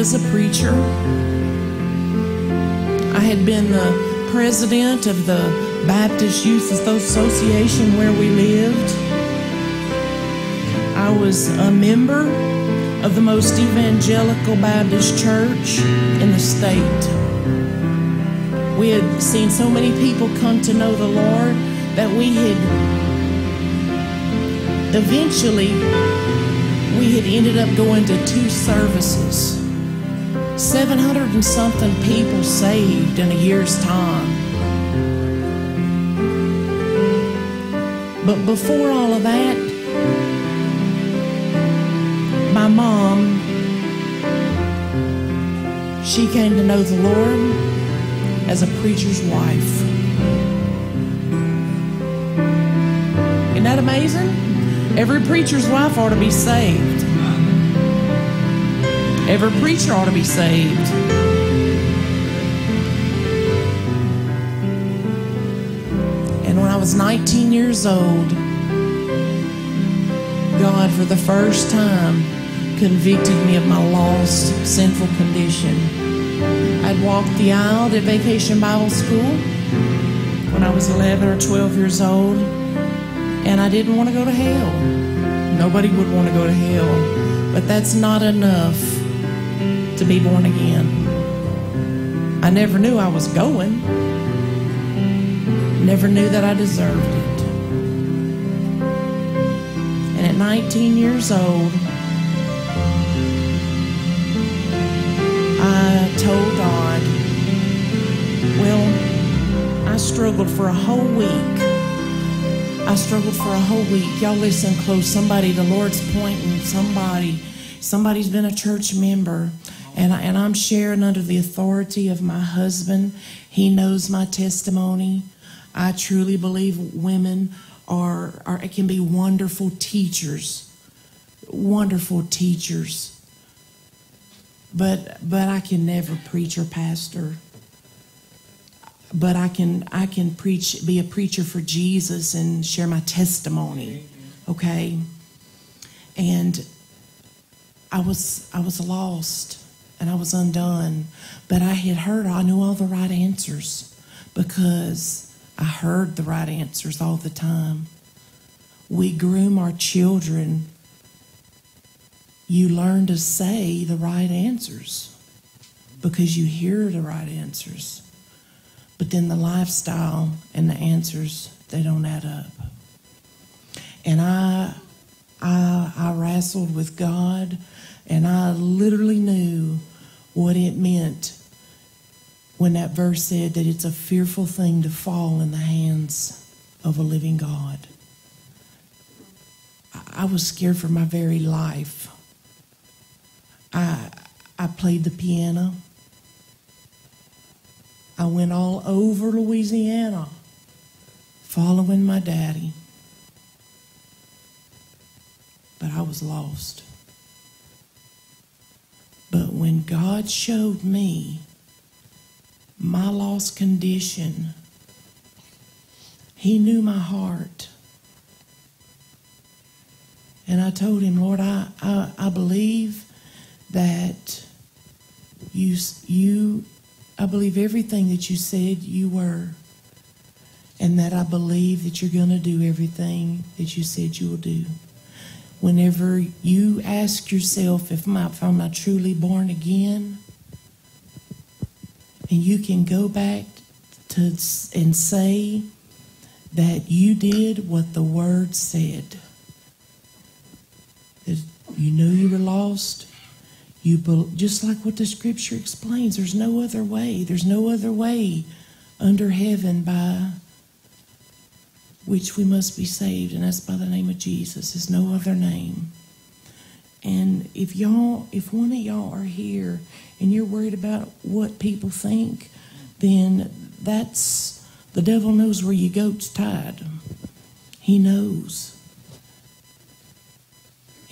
was a preacher. I had been the president of the Baptist Youth Association where we lived. I was a member of the most evangelical Baptist church in the state. We had seen so many people come to know the Lord that we had eventually we had ended up going to two services. 700 and something people saved in a year's time. But before all of that, my mom, she came to know the Lord as a preacher's wife. Isn't that amazing? Every preacher's wife ought to be saved. Every preacher ought to be saved. And when I was 19 years old, God, for the first time, convicted me of my lost, sinful condition. I'd walked the aisle at Vacation Bible School when I was 11 or 12 years old, and I didn't want to go to hell. Nobody would want to go to hell, but that's not enough to be born again. I never knew I was going, never knew that I deserved it. And at 19 years old, I told God, well, I struggled for a whole week. I struggled for a whole week. Y'all listen close. Somebody, the Lord's pointing somebody. Somebody's been a church member. And, I, and I'm sharing under the authority of my husband. He knows my testimony. I truly believe women are, are can be wonderful teachers. Wonderful teachers but but I can never preach or pastor. But I can I can preach be a preacher for Jesus and share my testimony. Okay? And I was I was lost and I was undone, but I had heard I knew all the right answers because I heard the right answers all the time. We groom our children you learn to say the right answers because you hear the right answers. But then the lifestyle and the answers, they don't add up. And I, I, I wrestled with God, and I literally knew what it meant when that verse said that it's a fearful thing to fall in the hands of a living God. I, was scared for my very life. I, I played the piano. I went all over Louisiana following my daddy. But I was lost. But when God showed me my lost condition, He knew my heart. And I told Him, Lord, I, I, I believe that you you I believe everything that you said you were and that I believe that you're going to do everything that you said you will do. Whenever you ask yourself if, my, if I'm not truly born again, and you can go back to and say that you did what the word said. That you knew you were lost, you be, just like what the scripture explains, there's no other way. There's no other way under heaven by which we must be saved, and that's by the name of Jesus. There's no other name. And if y'all, if one of y'all are here and you're worried about what people think, then that's the devil knows where your goat's tied. He knows.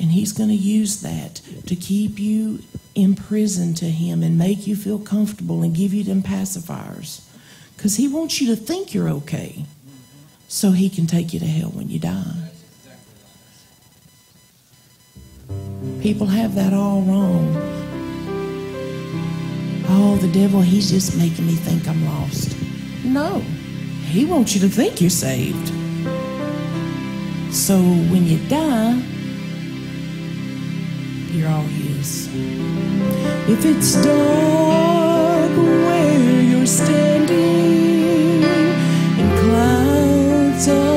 And he's going to use that to keep you in prison to him and make you feel comfortable and give you them pacifiers. Because he wants you to think you're okay so he can take you to hell when you die. People have that all wrong. Oh, the devil, he's just making me think I'm lost. No, he wants you to think you're saved. So when you die, You're all His. If it's dark where you're standing, clouds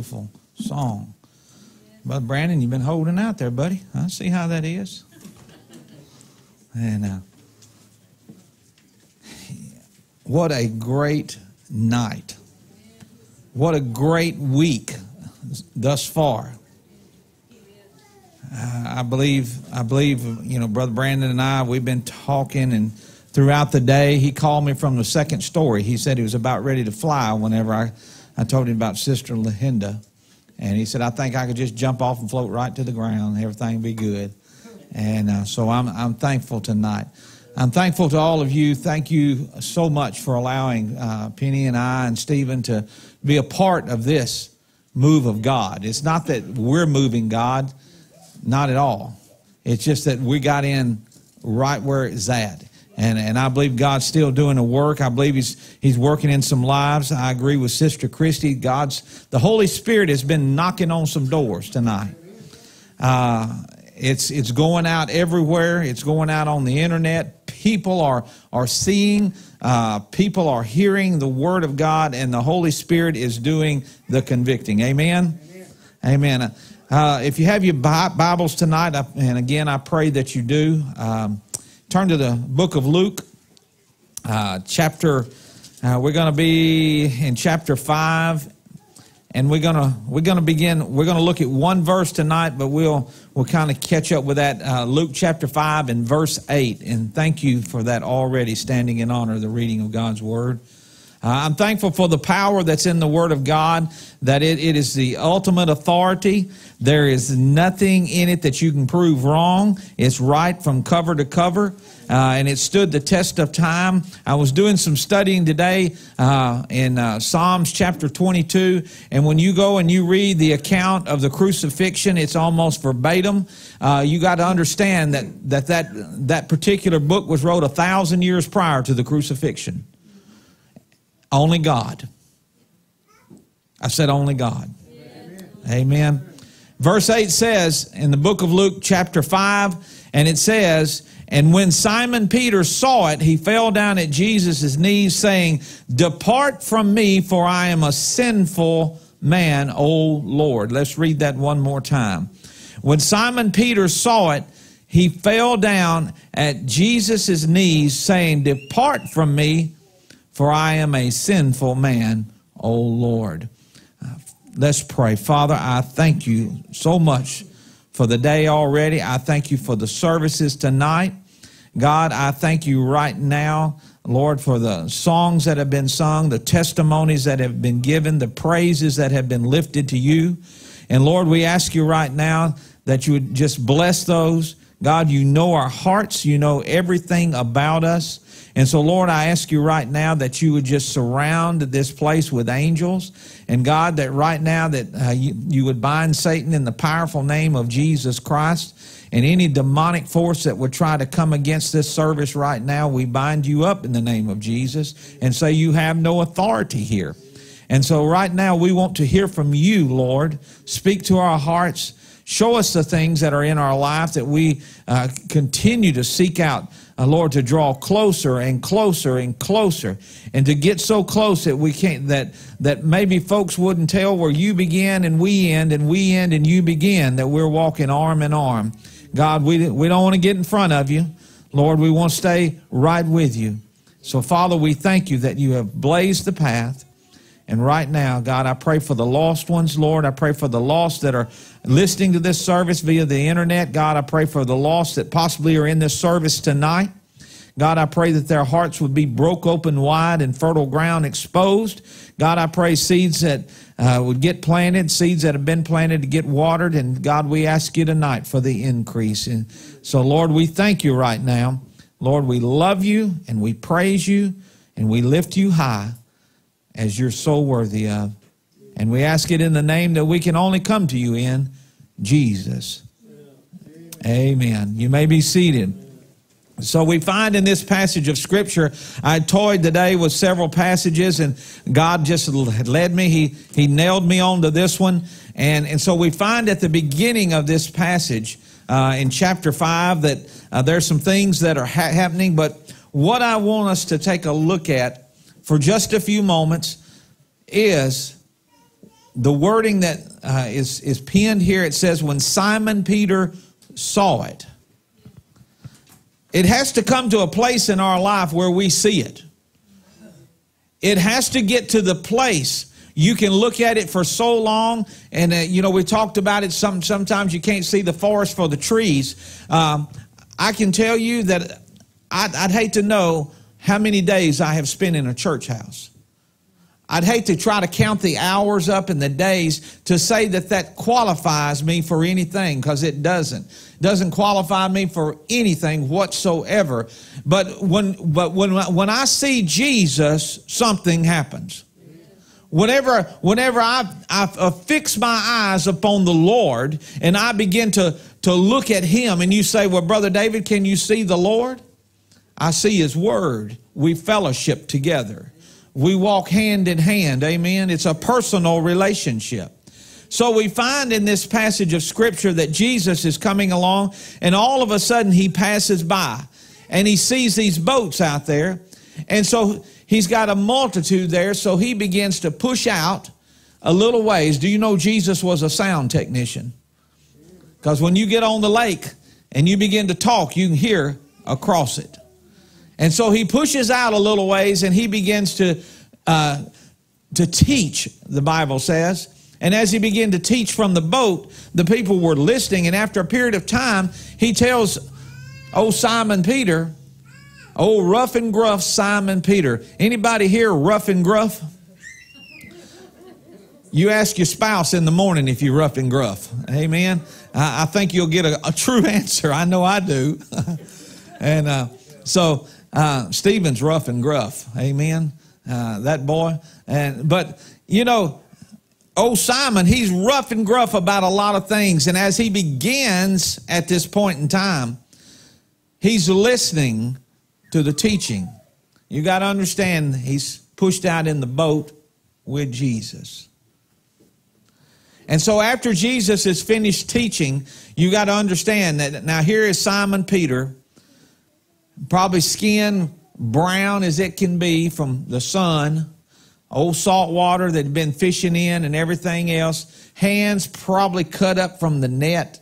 beautiful song. Brother Brandon, you've been holding out there, buddy. I see how that is. And uh, what a great night. What a great week thus far. I believe, I believe, you know, Brother Brandon and I, we've been talking, and throughout the day, he called me from the second story. He said he was about ready to fly whenever I, I told him about Sister Lahinda. And he said, I think I could just jump off and float right to the ground. Everything would be good. And uh, so I'm, I'm thankful tonight. I'm thankful to all of you. Thank you so much for allowing uh, Penny and I and Stephen to be a part of this move of God. It's not that we're moving God, not at all. It's just that we got in right where it's at. And, and I believe God's still doing the work. I believe he's, he's working in some lives. I agree with Sister Christy. God's, the Holy Spirit has been knocking on some doors tonight. Uh, it's, it's going out everywhere. It's going out on the internet. People are, are seeing, uh, people are hearing the Word of God, and the Holy Spirit is doing the convicting. Amen? Amen. Uh, if you have your Bibles tonight, and again, I pray that you do, um, turn to the book of Luke, uh, chapter, uh, we're going to be in chapter 5 and we're gonna we're gonna begin we're gonna look at one verse tonight but we'll we'll kind of catch up with that uh, luke chapter 5 and verse 8 and thank you for that already standing in honor of the reading of god's word uh, i'm thankful for the power that's in the word of god that it, it is the ultimate authority there is nothing in it that you can prove wrong it's right from cover to cover uh, and it stood the test of time. I was doing some studying today uh, in uh, Psalms chapter 22, and when you go and you read the account of the crucifixion, it's almost verbatim. Uh, you got to understand that, that that that particular book was wrote a thousand years prior to the crucifixion. Only God. I said only God. Amen. Verse 8 says in the book of Luke, chapter 5, and it says, And when Simon Peter saw it, he fell down at Jesus' knees, saying, Depart from me, for I am a sinful man, O Lord. Let's read that one more time. When Simon Peter saw it, he fell down at Jesus' knees, saying, Depart from me, for I am a sinful man, O Lord. Uh, let's pray. Father, I thank you so much for the day already. I thank you for the services tonight. God, I thank you right now, Lord, for the songs that have been sung, the testimonies that have been given, the praises that have been lifted to you. And Lord, we ask you right now that you would just bless those, God, you know our hearts, you know everything about us. And so, Lord, I ask you right now that you would just surround this place with angels. And God, that right now that uh, you, you would bind Satan in the powerful name of Jesus Christ. And any demonic force that would try to come against this service right now, we bind you up in the name of Jesus and say you have no authority here. And so, right now, we want to hear from you, Lord. Speak to our hearts. Show us the things that are in our life that we uh, continue to seek out, uh, Lord, to draw closer and closer and closer, and to get so close that we can't that that maybe folks wouldn't tell where you begin and we end, and we end and you begin. That we're walking arm in arm. God, we we don't want to get in front of you, Lord. We want to stay right with you. So, Father, we thank you that you have blazed the path. And right now, God, I pray for the lost ones, Lord. I pray for the lost that are listening to this service via the internet. God, I pray for the lost that possibly are in this service tonight. God, I pray that their hearts would be broke open wide and fertile ground exposed. God, I pray seeds that uh, would get planted, seeds that have been planted to get watered. And God, we ask you tonight for the increase. And so, Lord, we thank you right now. Lord, we love you and we praise you and we lift you high as you're so worthy of. And we ask it in the name that we can only come to you in Jesus. Amen. You may be seated. So we find in this passage of scripture, I toyed today with several passages and God just led me. He, he nailed me onto this one. And, and so we find at the beginning of this passage uh, in chapter 5 that uh, there's some things that are ha- happening. But what I want us to take a look at for just a few moments is the wording that uh, is is penned here. It says, when Simon Peter saw it. It has to come to a place in our life where we see it. It has to get to the place you can look at it for so long, and uh, you know we talked about it. Some sometimes you can't see the forest for the trees. Um, I can tell you that I'd, I'd hate to know how many days I have spent in a church house. I'd hate to try to count the hours up and the days to say that that qualifies me for anything because it doesn't. Doesn't qualify me for anything whatsoever. But when but when when I see Jesus, something happens. Whenever whenever I I fix my eyes upon the Lord and I begin to to look at Him, and you say, "Well, brother David, can you see the Lord?" I see His Word. We fellowship together. We walk hand in hand. Amen. It's a personal relationship. So we find in this passage of Scripture that Jesus is coming along, and all of a sudden he passes by and he sees these boats out there. And so he's got a multitude there, so he begins to push out a little ways. Do you know Jesus was a sound technician? Because when you get on the lake and you begin to talk, you can hear across it. And so he pushes out a little ways and he begins to, uh, to teach, the Bible says. And as he began to teach from the boat, the people were listening. And after a period of time, he tells old Simon Peter, old rough and gruff Simon Peter. Anybody here rough and gruff? You ask your spouse in the morning if you're rough and gruff. Amen. I, I think you'll get a, a, true answer. I know I do. and uh, so uh, Stephen's rough and gruff. Amen. Uh, that boy. And but you know, old Simon, he's rough and gruff about a lot of things. And as he begins at this point in time, he's listening to the teaching. You got to understand, he's pushed out in the boat with Jesus. And so after Jesus is finished teaching, you got to understand that now here is Simon Peter probably skin brown as it can be from the sun, old salt water that had been fishing in and everything else, hands probably cut up from the net,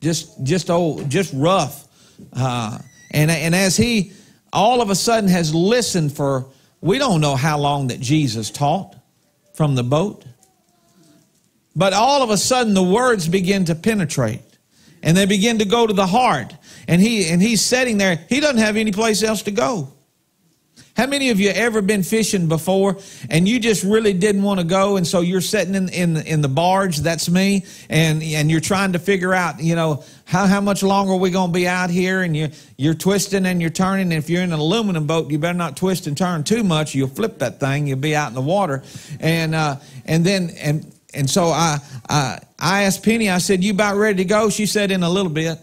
just just old, just rough. Uh, and and as he all of a sudden has listened for we don't know how long that Jesus taught from the boat. But all of a sudden the words begin to penetrate and they begin to go to the heart and he and he's sitting there he doesn't have any place else to go How many of you ever been fishing before and you just really didn't want to go and so you're sitting in in the, in the barge, that's me, and and you're trying to figure out, you know, how how much longer are we going to be out here and you you're twisting and you're turning. And if you're in an aluminum boat, you better not twist and turn too much. You'll flip that thing, you'll be out in the water. And uh and then and and so I I I asked Penny, I said, "You about ready to go?" She said in a little bit.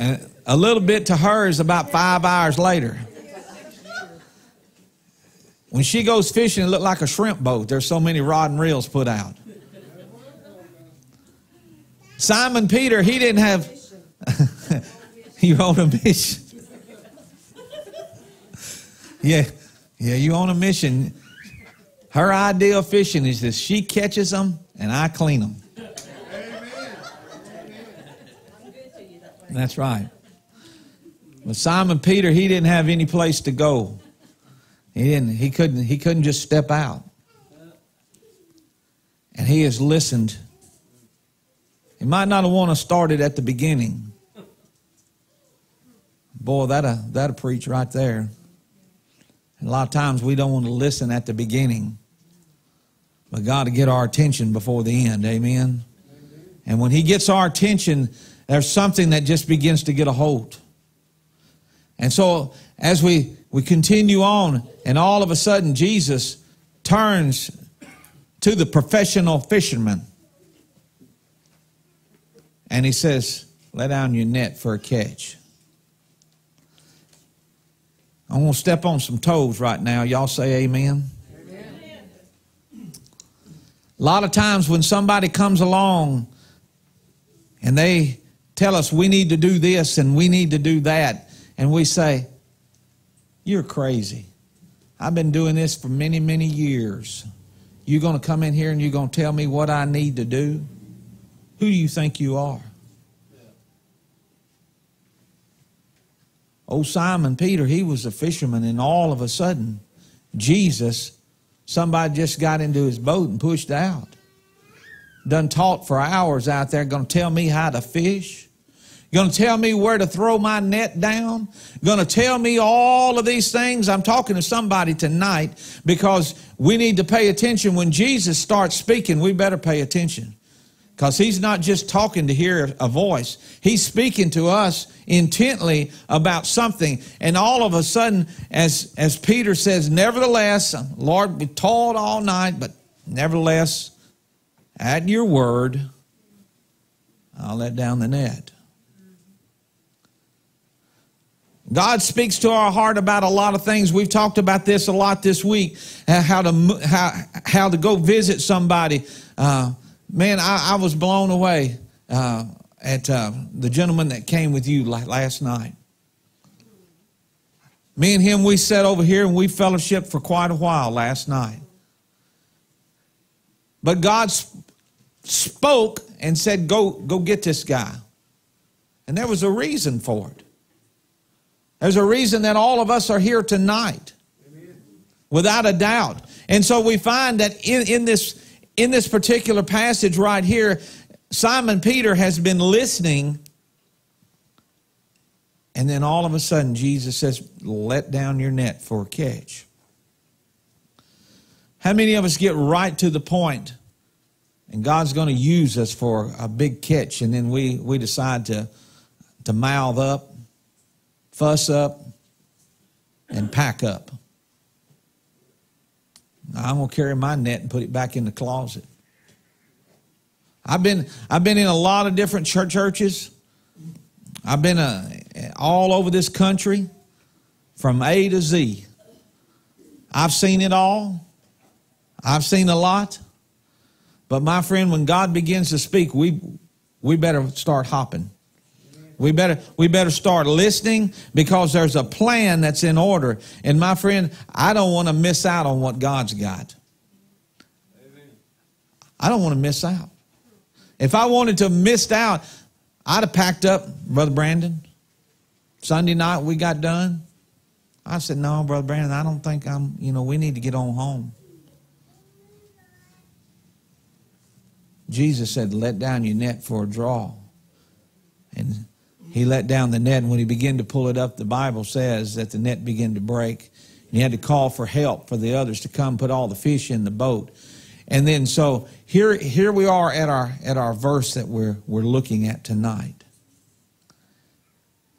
And a little bit to her is about five hours later. When she goes fishing, it looked like a shrimp boat. There's so many rod and reels put out. Simon Peter, he didn't have. you on a mission. yeah, yeah, you on a mission. Her idea of fishing is that she catches them and I clean them. That's right. But Simon Peter, he didn't have any place to go. He didn't. He couldn't. He couldn't just step out. And he has listened. He might not have want to start it at the beginning. Boy, that'll uh, that'll preach right there. A lot of times we don't want to listen at the beginning, but God to get our attention before the end. Amen. And when He gets our attention, there's something that just begins to get a hold. And so as we, we continue on, and all of a sudden Jesus turns to the professional fisherman and he says, Let down your net for a catch. I'm going to step on some toes right now. Y'all say amen. A lot of times when somebody comes along and they tell us we need to do this and we need to do that, and we say, You're crazy. I've been doing this for many, many years. You're going to come in here and you're going to tell me what I need to do? Who do you think you are? Old Simon Peter, he was a fisherman, and all of a sudden, Jesus, somebody just got into his boat and pushed out. Done taught for hours out there, going to tell me how to fish. Going to tell me where to throw my net down? Going to tell me all of these things? I'm talking to somebody tonight because we need to pay attention. When Jesus starts speaking, we better pay attention because he's not just talking to hear a voice, he's speaking to us intently about something. And all of a sudden, as, as Peter says, Nevertheless, Lord, we toiled all night, but nevertheless, at your word, I'll let down the net. God speaks to our heart about a lot of things. We've talked about this a lot this week. How to how how to go visit somebody. Uh, man, I, I, was blown away uh, at uh, the gentleman that came with you last night. Me and him, we sat over here and we fellowshiped for quite a while last night. But God spoke and said, "Go, go get this guy," and there was a reason for it. There's a reason that all of us are here tonight, without a doubt. And so we find that in, in, this, in this particular passage right here, Simon Peter has been listening. And then all of a sudden, Jesus says, Let down your net for a catch. How many of us get right to the point and God's going to use us for a big catch, and then we, we decide to, to mouth up fuss up, and pack up. I'm going to carry my net and put it back in the closet. I've been, I've been in a lot of different church churches. I've been uh, all over this country from A to Z. I've seen it all. I've seen a lot. But my friend, when God begins to speak, we, we better start hopping. We better, we better start listening because there's a plan that's in order. And my friend, I don't want to miss out on what God's got. I don't want to miss out. If I wanted to miss out, I'd have packed up, Brother Brandon. Sunday night we got done. I said, No, Brother Brandon, I don't think I'm, you know, we need to get on home. Jesus said, Let down your net for a draw. And he let down the net, and when he began to pull it up, the Bible says that the net began to break. And he had to call for help for the others to come put all the fish in the boat. And then so here, here we are at our at our verse that we're we're looking at tonight.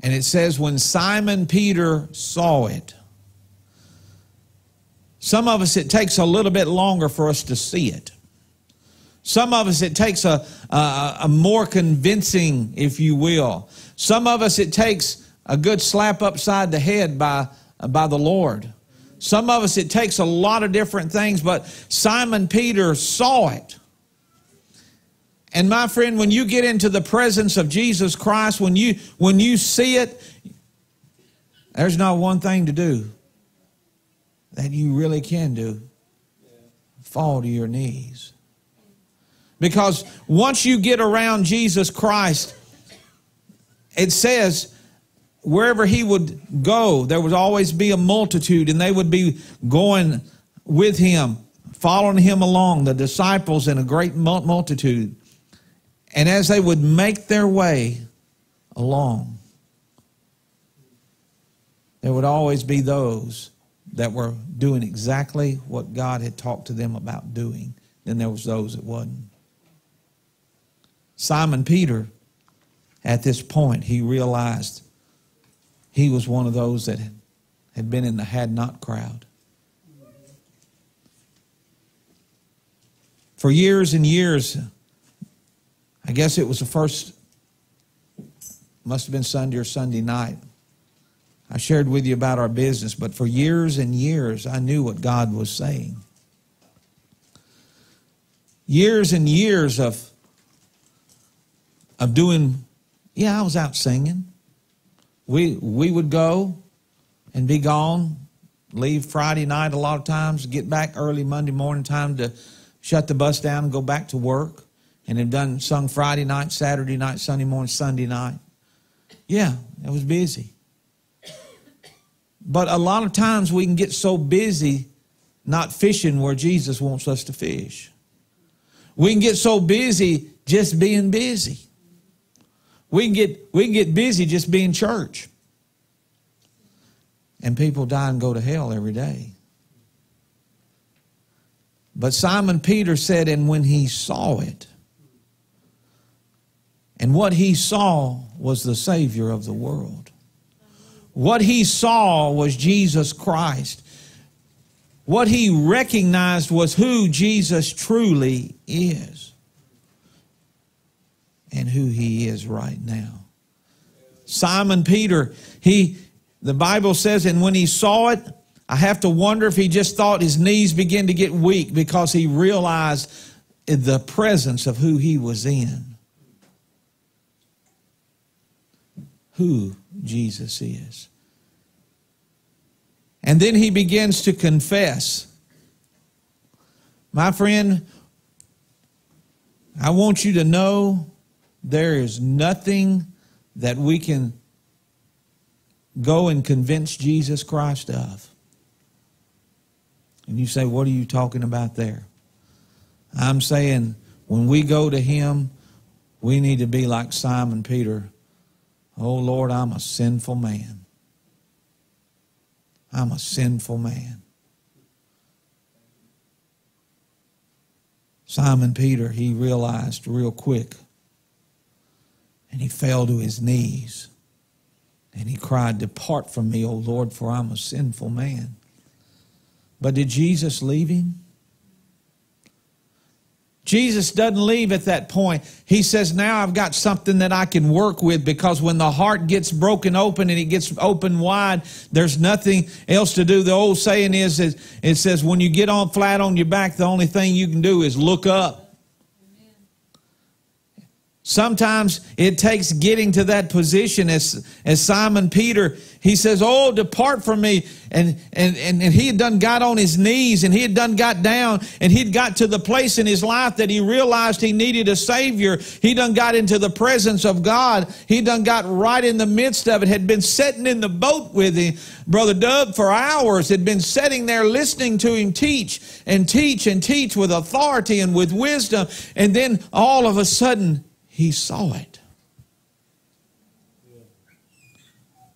And it says, when Simon Peter saw it, some of us, it takes a little bit longer for us to see it. Some of us, it takes a, a, a more convincing, if you will. Some of us, it takes a good slap upside the head by, by the Lord. Some of us, it takes a lot of different things, but Simon Peter saw it. And my friend, when you get into the presence of Jesus Christ, when you, when you see it, there's not one thing to do that you really can do fall to your knees. Because once you get around Jesus Christ, it says wherever he would go, there would always be a multitude, and they would be going with him, following him along, the disciples and a great multitude. And as they would make their way along, there would always be those that were doing exactly what God had talked to them about doing. Then there was those that wasn't. Simon Peter, at this point, he realized he was one of those that had been in the had not crowd. For years and years, I guess it was the first, must have been Sunday or Sunday night. I shared with you about our business, but for years and years, I knew what God was saying. Years and years of, of doing, yeah, I was out singing. We, we would go and be gone, leave Friday night a lot of times, get back early Monday morning time to shut the bus down and go back to work. And have done sung Friday night, Saturday night, Sunday morning, Sunday night. Yeah, it was busy. But a lot of times we can get so busy not fishing where Jesus wants us to fish. We can get so busy just being busy. We can get, we can get busy just being church. And people die and go to hell every day. But Simon Peter said, and when he saw it, and what he saw was the Savior of the world. What he saw was Jesus Christ. What he recognized was who Jesus truly is and who he is right now. Simon Peter, he the Bible says, and when he saw it, I have to wonder if he just thought his knees began to get weak because he realized the presence of who he was in. who Jesus is. And then he begins to confess. My friend, I want you to know there is nothing that we can go and convince Jesus Christ of. And you say, What are you talking about there? I'm saying when we go to Him, we need to be like Simon Peter Oh Lord, I'm a sinful man. I'm a sinful man. Simon Peter, he realized real quick and he fell to his knees and he cried, Depart from me, O Lord, for I'm a sinful man. But did Jesus leave him? Jesus doesn't leave at that point. He says, Now I've got something that I can work with because when the heart gets broken open and it gets open wide, there's nothing else to do. The old saying is, it says, When you get on flat on your back, the only thing you can do is look up. Sometimes it takes getting to that position as, as Simon Peter, he says, Oh, depart from me. And, and, and, and he had done got on his knees and he had done got down and he'd got to the place in his life that he realized he needed a Savior. He done got into the presence of God. He done got right in the midst of it, had been sitting in the boat with him, Brother Dub, for hours, had been sitting there listening to him teach and teach and teach with authority and with wisdom. And then all of a sudden, he saw it.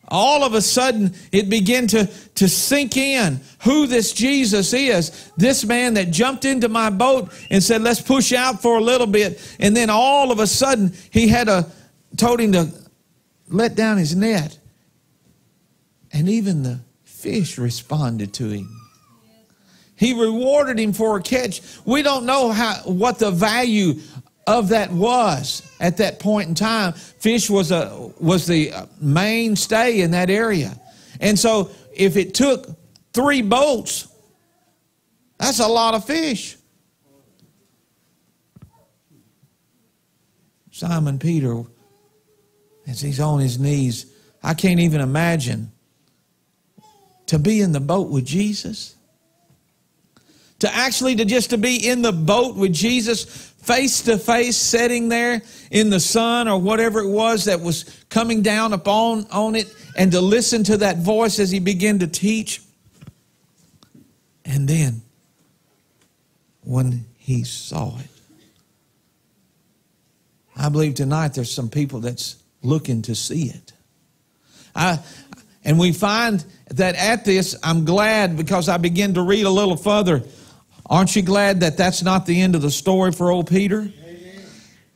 all of a sudden it began to, to sink in who this Jesus is. This man that jumped into my boat and said, let's push out for a little bit. And then all of a sudden he had a, told him to let down his net. And even the fish responded to him. He rewarded him for a catch. We don't know how what the value of that was at that point in time. Fish was a was the mainstay in that area. And so if it took 3 boats, that's a lot of fish. Simon Peter as he's on his knees, I can't even imagine to be in the boat with Jesus to actually to just to be in the boat with Jesus face to face sitting there in the sun or whatever it was that was coming down upon on it and to listen to that voice as he began to teach. And then when he saw it I believe tonight there's some people that's looking to see it. I and we find that at this I'm glad because I begin to read a little further Aren't you glad that that's not the end of the story for old Peter?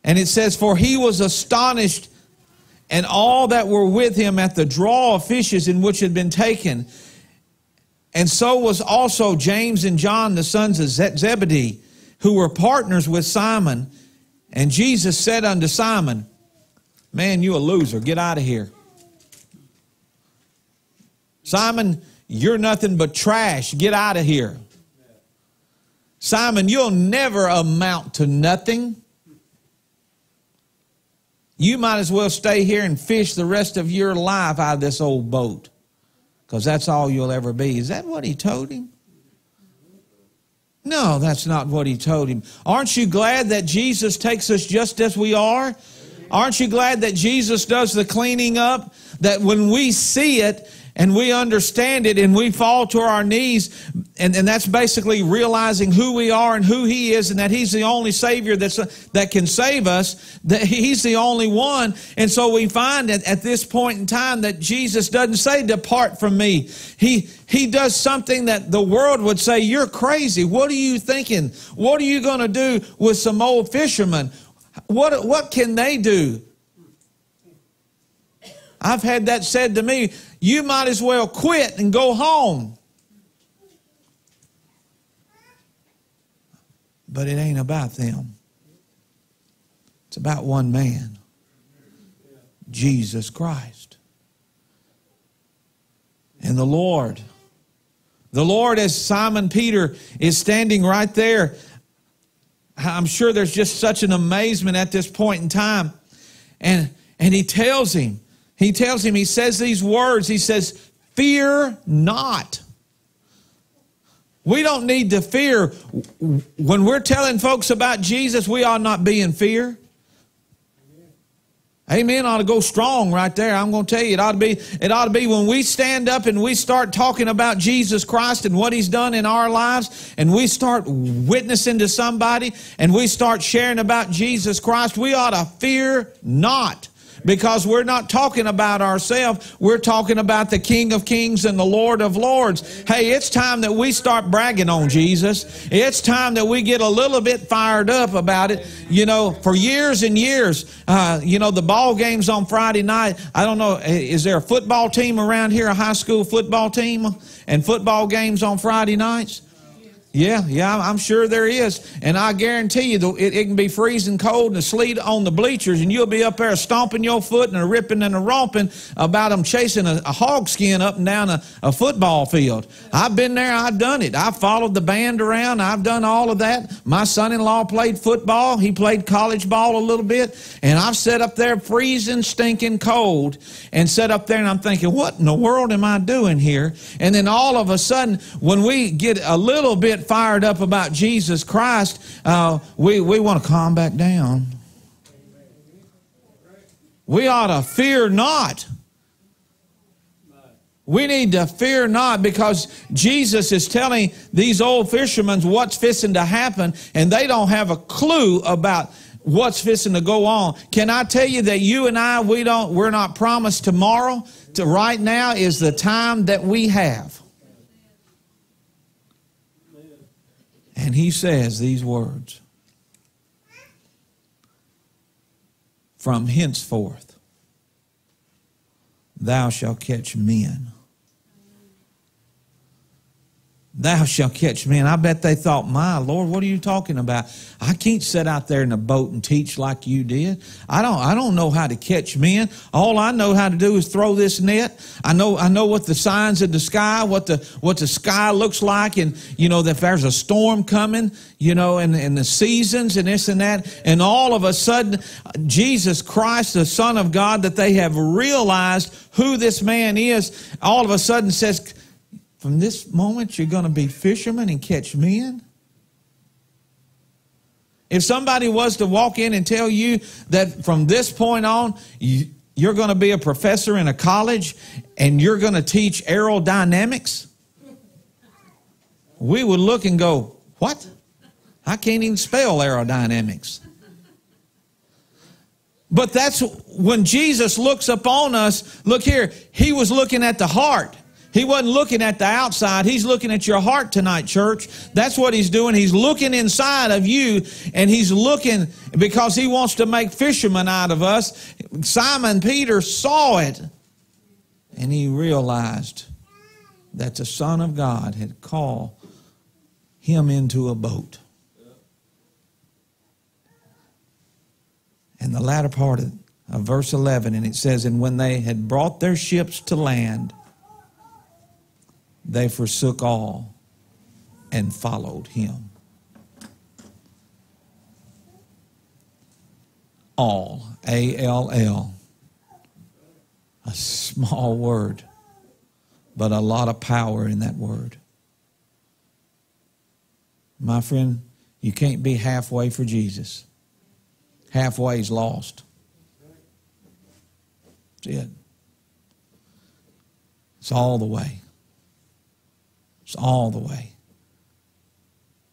And it says, For he was astonished, and all that were with him at the draw of fishes in which had been taken. And so was also James and John, the sons of Zebedee, who were partners with Simon. And Jesus said unto Simon, Man, you a loser. Get out of here. Simon, you're nothing but trash. Get out of here. Simon, you'll never amount to nothing. You might as well stay here and fish the rest of your life out of this old boat because that's all you'll ever be. Is that what he told him? No, that's not what he told him. Aren't you glad that Jesus takes us just as we are? Aren't you glad that Jesus does the cleaning up? That when we see it, and we understand it and we fall to our knees and, and that's basically realizing who we are and who he is and that he's the only savior that's that can save us that he's the only one. And so we find that at this point in time that jesus doesn't say depart from me. He he does something that the world would say you're crazy. What are you thinking? What are you going to do with some old fishermen? What what can they do? I've had that said to me you might as well quit and go home. But it ain't about them. It's about one man, Jesus Christ. And the Lord. The Lord, as Simon Peter is standing right there, I'm sure there's just such an amazement at this point in time. And, and he tells him, he tells him, he says these words. He says, Fear not. We don't need to fear. When we're telling folks about Jesus, we ought not be in fear. Amen. Ought to go strong right there. I'm going to tell you, it ought to be. It ought to be when we stand up and we start talking about Jesus Christ and what He's done in our lives, and we start witnessing to somebody, and we start sharing about Jesus Christ. We ought to fear not because we're not talking about ourselves. We're talking about the King of Kings and the Lord of Lords. Hey, it's time that we start bragging on Jesus. It's time that we get a little bit fired up about it. You know, for years and years, uh, you know, the ball games on Friday night. I don't know, is there a football team around here, a high school football team, and football games on Friday nights? Yeah, yeah, I'm sure there is. And I guarantee you, it, it can be freezing cold and sleet on the bleachers, and you'll be up there stomping your foot and a ripping and a romping about them chasing a, hog skin up and down a, a football field. I've been there, I've done it. I've followed the band around, I've done all of that. My son in law played football, he played college ball a little bit, and I've sat up there freezing, stinking cold, and sat up there and I'm thinking, what in the world am I doing here? And then all of a sudden, when we get a little bit get fired up about Jesus Christ, uh, we, we want to calm back down. We ought to fear not. We need to fear not because Jesus is telling these old fishermen what's fixing to happen, and they don't have a clue about what's fixing to go on. Can I tell you that you and I, we don't, we're not promised tomorrow. To right now is the time that we have. And he says these words From henceforth, thou shalt catch men. Thou shalt catch men. I bet they thought, My Lord, what are you talking about? I can't sit out there in a boat and teach like you did. I don't I don't know how to catch men. All I know how to do is throw this net. I know I know what the signs of the sky, what the what the sky looks like, and you know that there's a storm coming, you know, and, and the seasons and this and that. And all of a sudden, Jesus Christ, the Son of God, that they have realized who this man is, all of a sudden says, from this moment, you're going to be fishermen and catch men. If somebody was to walk in and tell you that from this point on, you, you're going to be a professor in a college and you're going to teach aerodynamics, we would look and go, What? I can't even spell aerodynamics. But that's when Jesus looks upon us. Look here, he was looking at the heart. He wasn't looking at the outside. He's looking at your heart tonight, church. That's what he's doing. He's looking inside of you and he's looking because he wants to make fishermen out of us. Simon Peter saw it and he realized that the Son of God had called him into a boat. And the latter part of, of verse 11, and it says, And when they had brought their ships to land, they forsook all and followed him. All, A L L, a small word, but a lot of power in that word. My friend, you can't be halfway for Jesus. Halfway is lost. That's it. It's all the way. It's all the way.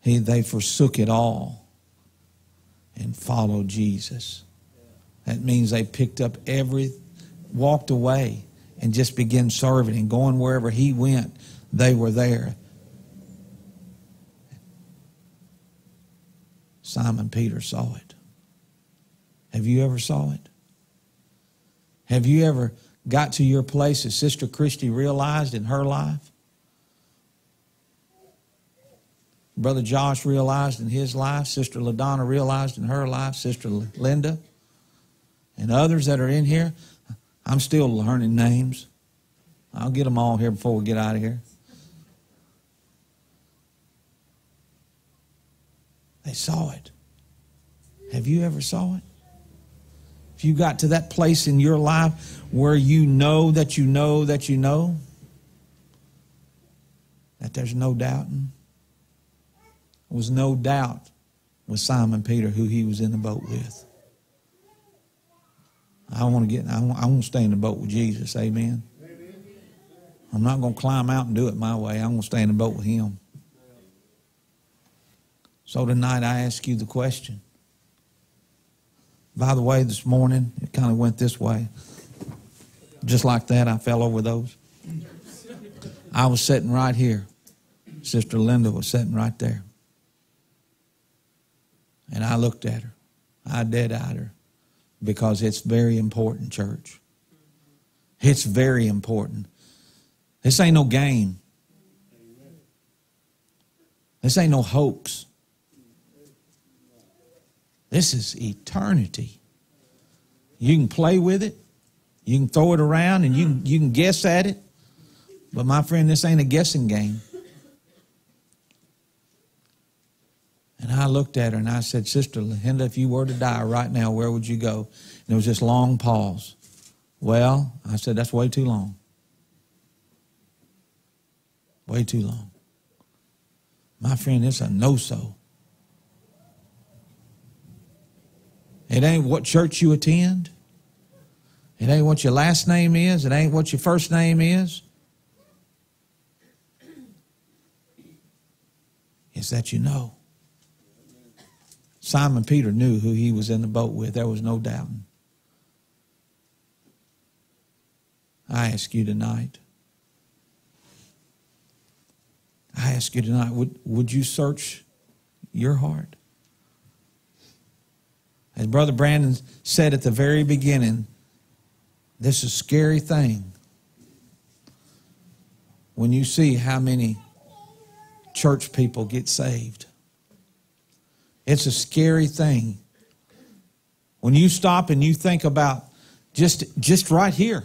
He, they forsook it all and followed Jesus. That means they picked up every, walked away and just began serving and going wherever he went, they were there. Simon Peter saw it. Have you ever saw it? Have you ever got to your place as Sister Christy realized in her life? Brother Josh realized in his life, Sister LaDonna realized in her life, Sister Linda, and others that are in here. I'm still learning names. I'll get them all here before we get out of here. They saw it. Have you ever saw it? If you got to that place in your life where you know that you know that you know that there's no doubting, was no doubt with Simon Peter who he was in the boat with. I want to get. I want, I want to stay in the boat with Jesus. Amen. I'm not going to climb out and do it my way. I'm going to stay in the boat with Him. So tonight I ask you the question. By the way, this morning it kind of went this way. Just like that, I fell over those. I was sitting right here. Sister Linda was sitting right there. And I looked at her. I dead eyed her because it's very important, church. It's very important. This ain't no game. This ain't no hoax. This is eternity. You can play with it, you can throw it around, and you you can guess at it. But my friend, this ain't a guessing game. And I looked at her and I said, Sister Linda, if you were to die right now, where would you go? And there was this long pause. Well, I said, that's way too long. Way too long. My friend, it's a no so. It ain't what church you attend. It ain't what your last name is. It ain't what your first name is. It's that you know. Simon Peter knew who he was in the boat with. There was no doubting. I ask you tonight. I ask you tonight, would, would you search your heart? As Brother Brandon said at the very beginning, this is a scary thing when you see how many church people get saved. It's a scary thing. When you stop and you think about just, just right here,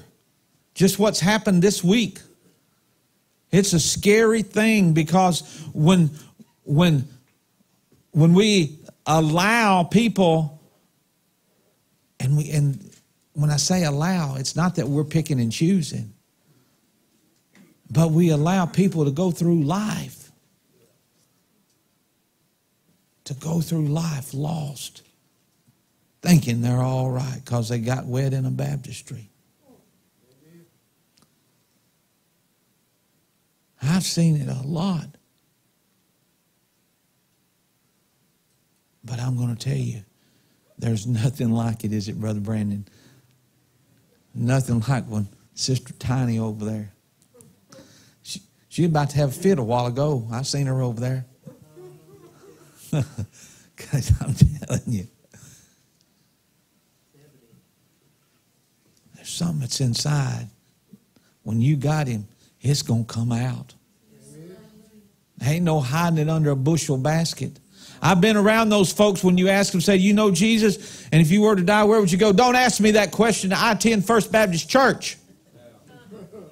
just what's happened this week. It's a scary thing because when, when, when we allow people, and we and when I say allow, it's not that we're picking and choosing, but we allow people to go through life, to go through life lost, thinking they're all right because they got wet in a baptistry. I've seen it a lot. But I'm going to tell you, there's nothing like it, is it, Brother Brandon? Nothing like when Sister Tiny over there. She, she about to have a fit a while ago. I seen her over there. Because I'm telling you, there's something that's inside. When you got him, it's going to come out. Ain't no hiding it under a bushel basket. I've been around those folks when you ask them, say, you know Jesus, and if you were to die, where would you go? Don't ask me that question. I attend First Baptist Church.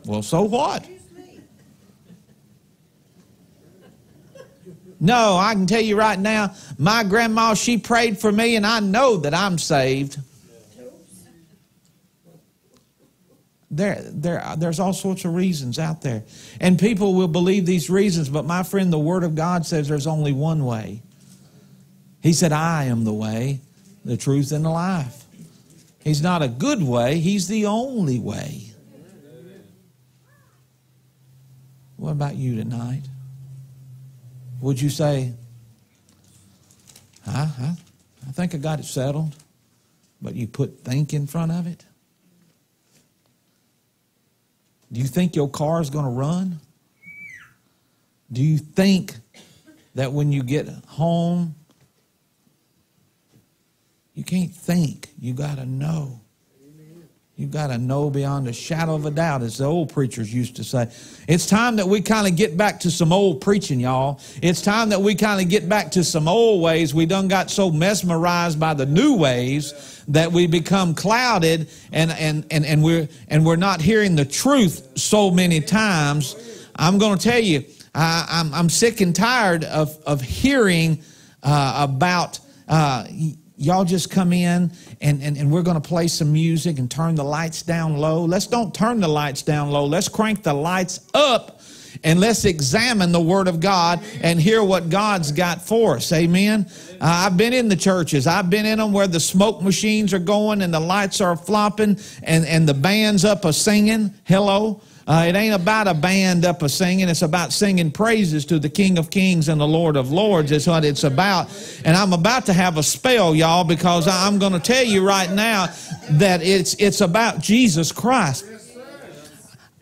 Well, so what? No, I can tell you right now, my grandma, she prayed for me, and I know that I'm saved. There, there, there's all sorts of reasons out there. And people will believe these reasons, but my friend, the Word of God says there's only one way. He said, I am the way, the truth, and the life. He's not a good way, He's the only way. What about you tonight? Would you say, I, I, I think I got it settled, but you put think in front of it? Do you think your car is going to run? Do you think that when you get home, you can't think, you got to know. You got to know beyond a shadow of a doubt, as the old preachers used to say. It's time that we kind of get back to some old preaching, y'all. It's time that we kind of get back to some old ways. We done got so mesmerized by the new ways that we become clouded and, and, and, and, we're, and we're not hearing the truth so many times. I'm going to tell you, I, I'm, I'm sick and tired of, of hearing uh, about. Uh, y'all just come in and, and, and we're going to play some music and turn the lights down low. Let's don't turn the lights down low. Let's crank the lights up and let's examine the Word of God and hear what God's got for us. Amen. Uh, I've been in the churches. I've been in them where the smoke machines are going and the lights are flopping and, and the band's up a singing. Hello. Uh, it ain't about a band up a singing. It's about singing praises to the King of Kings and the Lord of Lords. is what it's about. And I'm about to have a spell, y'all, because I'm going to tell you right now that it's it's about Jesus Christ.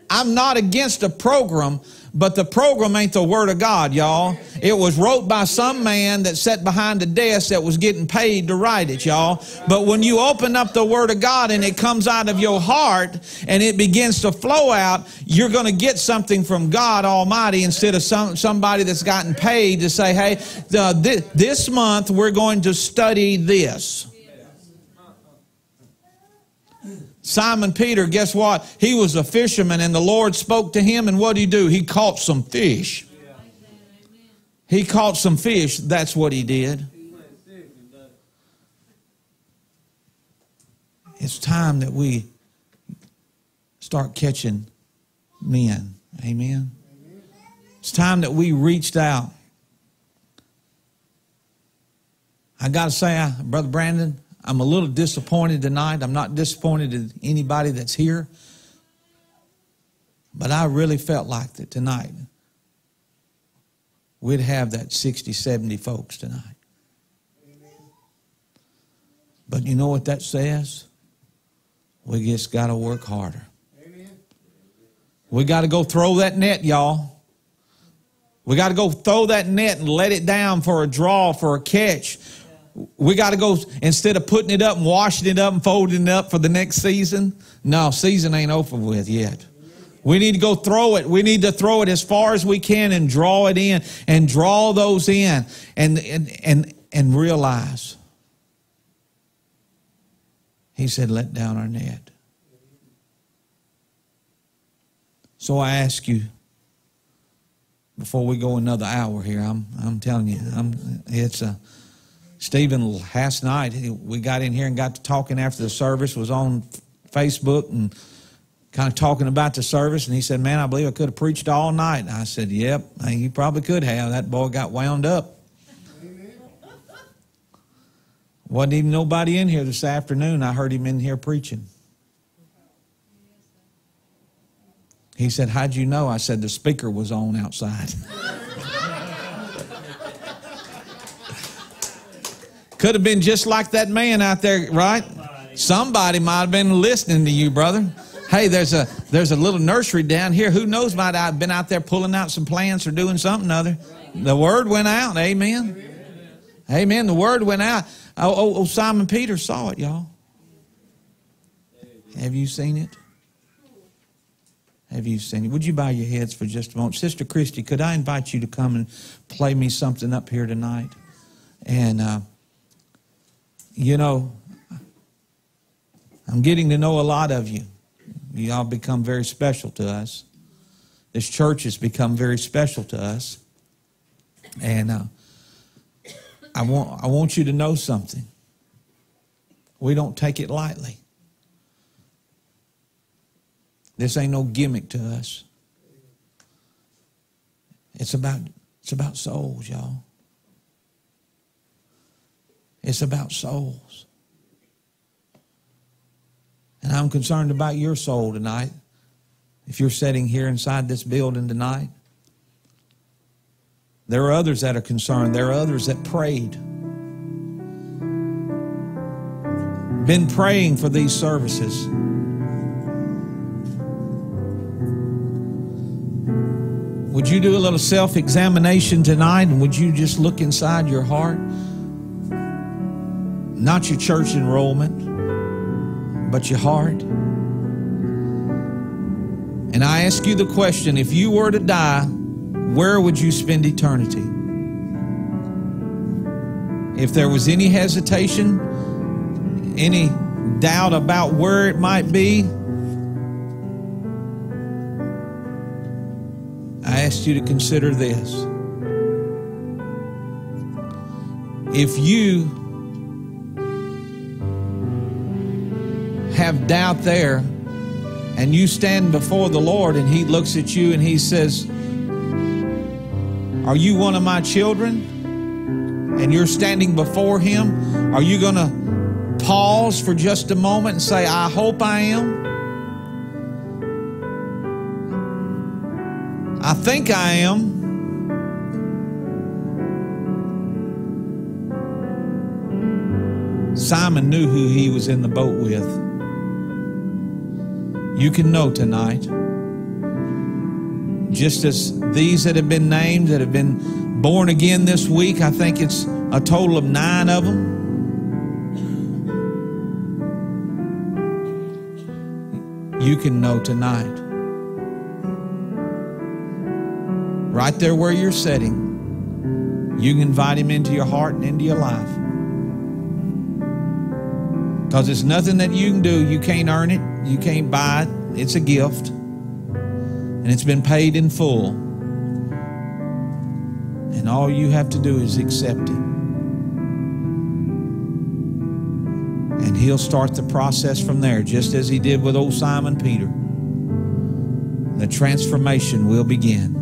I'm not against a program, but the program ain't the Word of God, y'all. It was wrote by some man that sat behind a desk that was getting paid to write it, y'all. But when you open up the Word of God and it comes out of your heart and it begins to flow out, you're going to get something from God Almighty instead of some, somebody that's gotten paid to say, hey, this month we're going to study this. Simon Peter, guess what? He was a fisherman, and the Lord spoke to him, and what did he do? He caught some fish. He caught some fish. That's what he did. It's time that we start catching men. Amen. It's time that we reached out. I got to say, Brother Brandon, I'm a little disappointed tonight. I'm not disappointed in anybody that's here. But I really felt like that tonight we'd have that 60, 70 folks tonight. But you know what that says? We just got to work harder. We got to go throw that net, y'all. We got to go throw that net and let it down for a draw, for a catch. We got to go, instead of putting it up and washing it up and folding it up for the next season. No, season ain't over with yet. We need to go throw it. We need to throw it as far as we can and draw it in and draw those in and, and, and, and realize. He said, let down our net. So I ask you, before we go another hour here, I'm, I'm telling you, I'm, it's a, Stephen last night, we got in here and got to talking after the service, was on Facebook and kind of talking about the service, and he said, Man, I believe I could have preached all night. And I said, Yep, you probably could have. That boy got wound up. Wasn't even nobody in here this afternoon. I heard him in here preaching. He said, How'd you know? I said, The speaker was on outside. Could have been just like that man out there, right? Somebody might have been listening to you, brother. Hey, there's a there's a little nursery down here. Who knows might have been out there pulling out some plants or doing something other. The word went out. Amen. Amen. The word went out. Oh, oh, oh Simon Peter saw it, y'all. Have you seen it? Have you seen it? Would you bow your heads for just a moment? Sister Christy, could I invite you to come and play me something up here tonight? And, uh, you know, I'm getting to know a lot of you. You all become very special to us. This church has become very special to us. And uh, I, want, I want you to know something. We don't take it lightly. This ain't no gimmick to us. It's about, it's about souls, y'all. It's about souls. And I'm concerned about your soul tonight. If you're sitting here inside this building tonight, there are others that are concerned. There are others that prayed. Been praying for these services. Would you do a little self examination tonight and would you just look inside your heart? Not your church enrollment, but your heart. And I ask you the question if you were to die, where would you spend eternity? If there was any hesitation, any doubt about where it might be, I ask you to consider this. If you have doubt there and you stand before the Lord and He looks at you and He says, Are you one of my children? And you're standing before Him, are you going to pause for just a moment and say, I hope I am? I think I am. Simon knew who he was in the boat with. You can know tonight. Just as these that have been named, that have been born again this week, I think it's a total of nine of them. You can know tonight. right there where you're sitting, you can invite him into your heart and into your life. Because it's nothing that you can do. You can't earn it, you can't buy it. It's a gift, and it's been paid in full. And all you have to do is accept it. And he'll start the process from there, just as he did with old Simon Peter. The transformation will begin.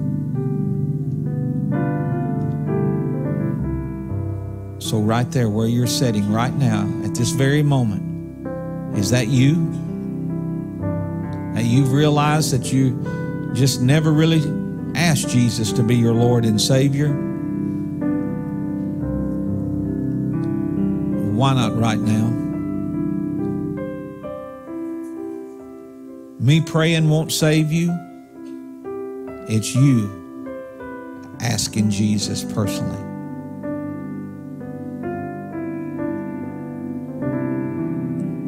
So, right there where you're sitting right now, at this very moment, is that you? you've realized that you just never really asked Jesus to be your Lord and Savior, why not right now? Me praying won't save you. It's you asking Jesus personally.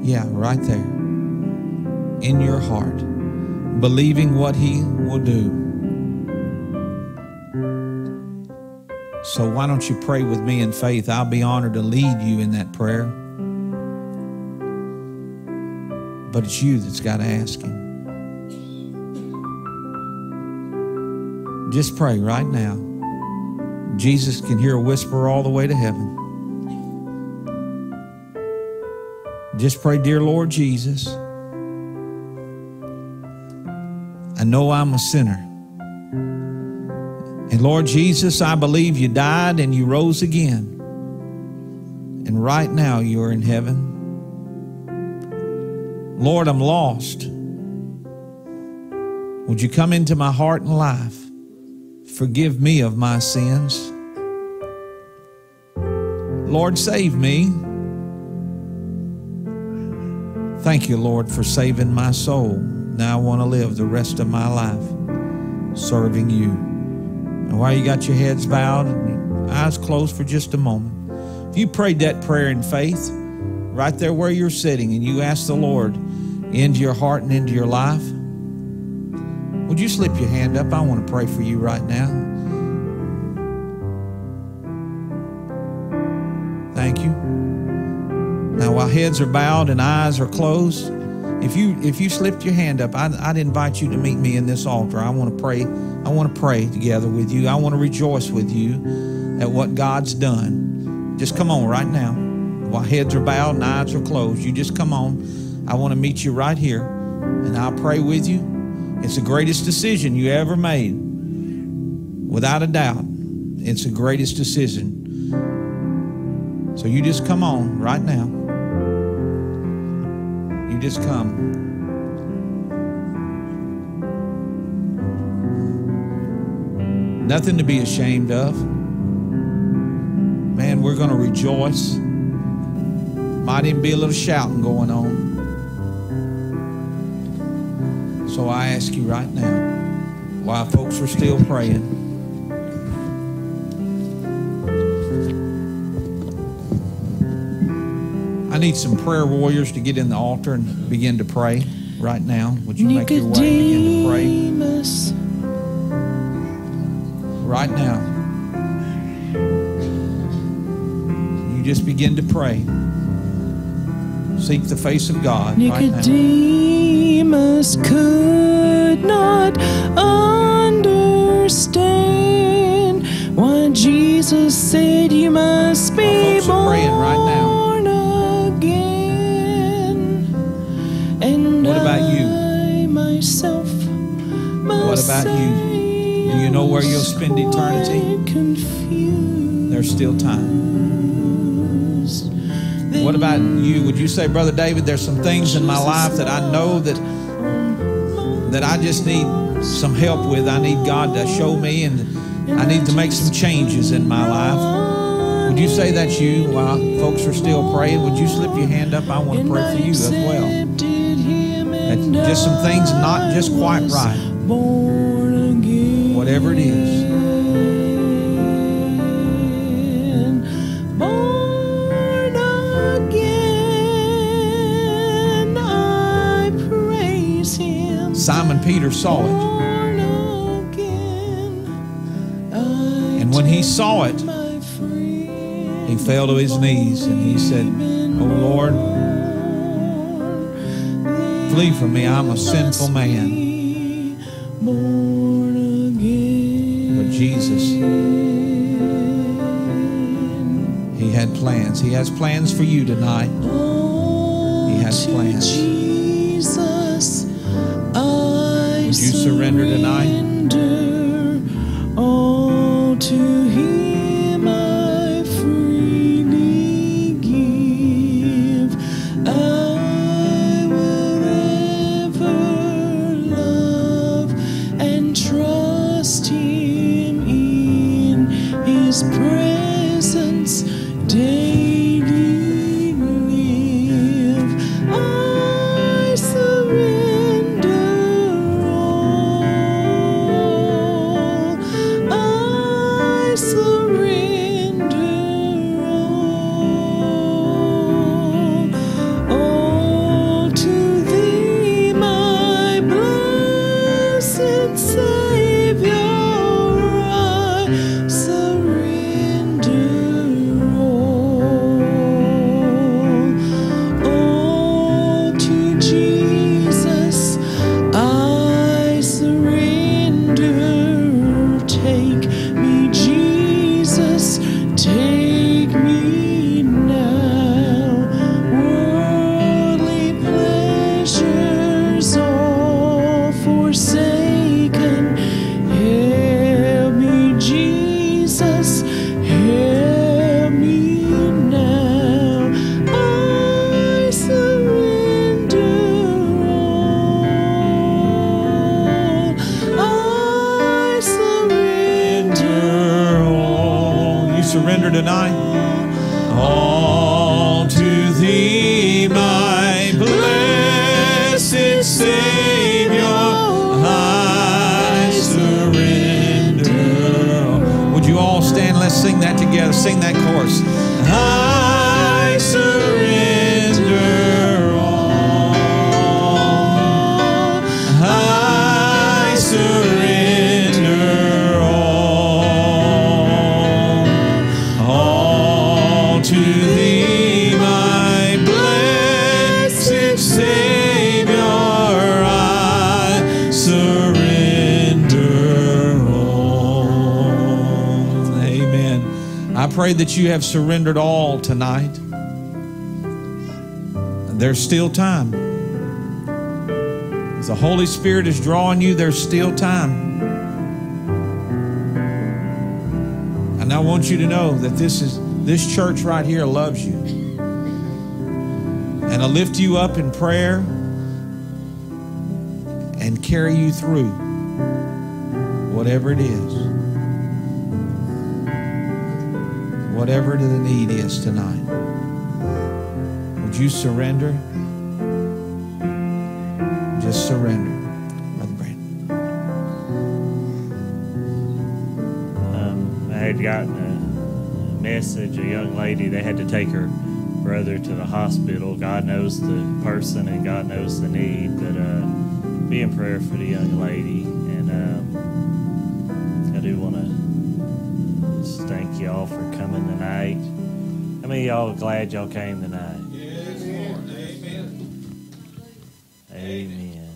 Yeah, right there. In your heart, believing what He will do. So, why don't you pray with me in faith? I'll be honored to lead you in that prayer. But it's you that's got to ask Him. Just pray right now. Jesus can hear a whisper all the way to heaven. Just pray, Dear Lord Jesus, I know I'm a sinner. And Lord Jesus, I believe you died and you rose again. And right now you're in heaven. Lord, I'm lost. Would you come into my heart and life? Forgive me of my sins. Lord, save me. Thank you, Lord, for saving my soul. Now I want to live the rest of my life serving you. And while you got your heads bowed and your eyes closed for just a moment, if you prayed that prayer in faith, right there where you're sitting, and you ask the Lord into your heart and into your life, would you slip your hand up? I want to pray for you right now. Thank you. Now, while heads are bowed and eyes are closed, if you if you slipped your hand up, I'd, I'd invite you to meet me in this altar. I want to pray. I want to pray together with you. I want to rejoice with you at what God's done. Just come on right now. While heads are bowed and eyes are closed, you just come on. I want to meet you right here, and I'll pray with you. It's the greatest decision you ever made. Without a doubt, it's the greatest decision. So you just come on right now. Just come. Nothing to be ashamed of. Man, we're going to rejoice. Might even be a little shouting going on. So I ask you right now, while folks are still praying, I need some prayer warriors to get in the altar and begin to pray right now. Would you make your way and begin to pray right now? You just begin to pray. Seek the face of God right now. Nicodemus could not understand why Jesus said you must be While folks are praying right Myself What about you? Do you know where you'll spend eternity? There's still time. What about you? Would you say, Brother David, there's some things in my life that I know that that I just need some help with. I need God to show me and I need to make some changes in my life. Would you say that's you while folks are still praying? Would you slip your hand up? I want to pray for you as well. That's just some things not just quite right. Whatever it is. Simon Peter saw it. And when he saw it, he fell to his knees and he said, Oh Lord, flee from me. I'm a sinful man. But Jesus, He had plans. He has plans for you tonight. He has plans. Oh, Jesus, I Would you surrender tonight? You have surrendered all tonight. There's still time. As the Holy Spirit is drawing you, there's still time. And I want you to know that this is this church right here loves you. And I'll lift you up in prayer and carry you through whatever it is. Whatever the need is tonight. Would you surrender? Just surrender, Brother Brandon. Um, I had gotten a message, a young lady, they had to take her brother to the hospital. God knows the person and God knows the need, but uh, be in prayer for the young lady. Y'all for coming tonight. How many y'all glad y'all came tonight? Amen.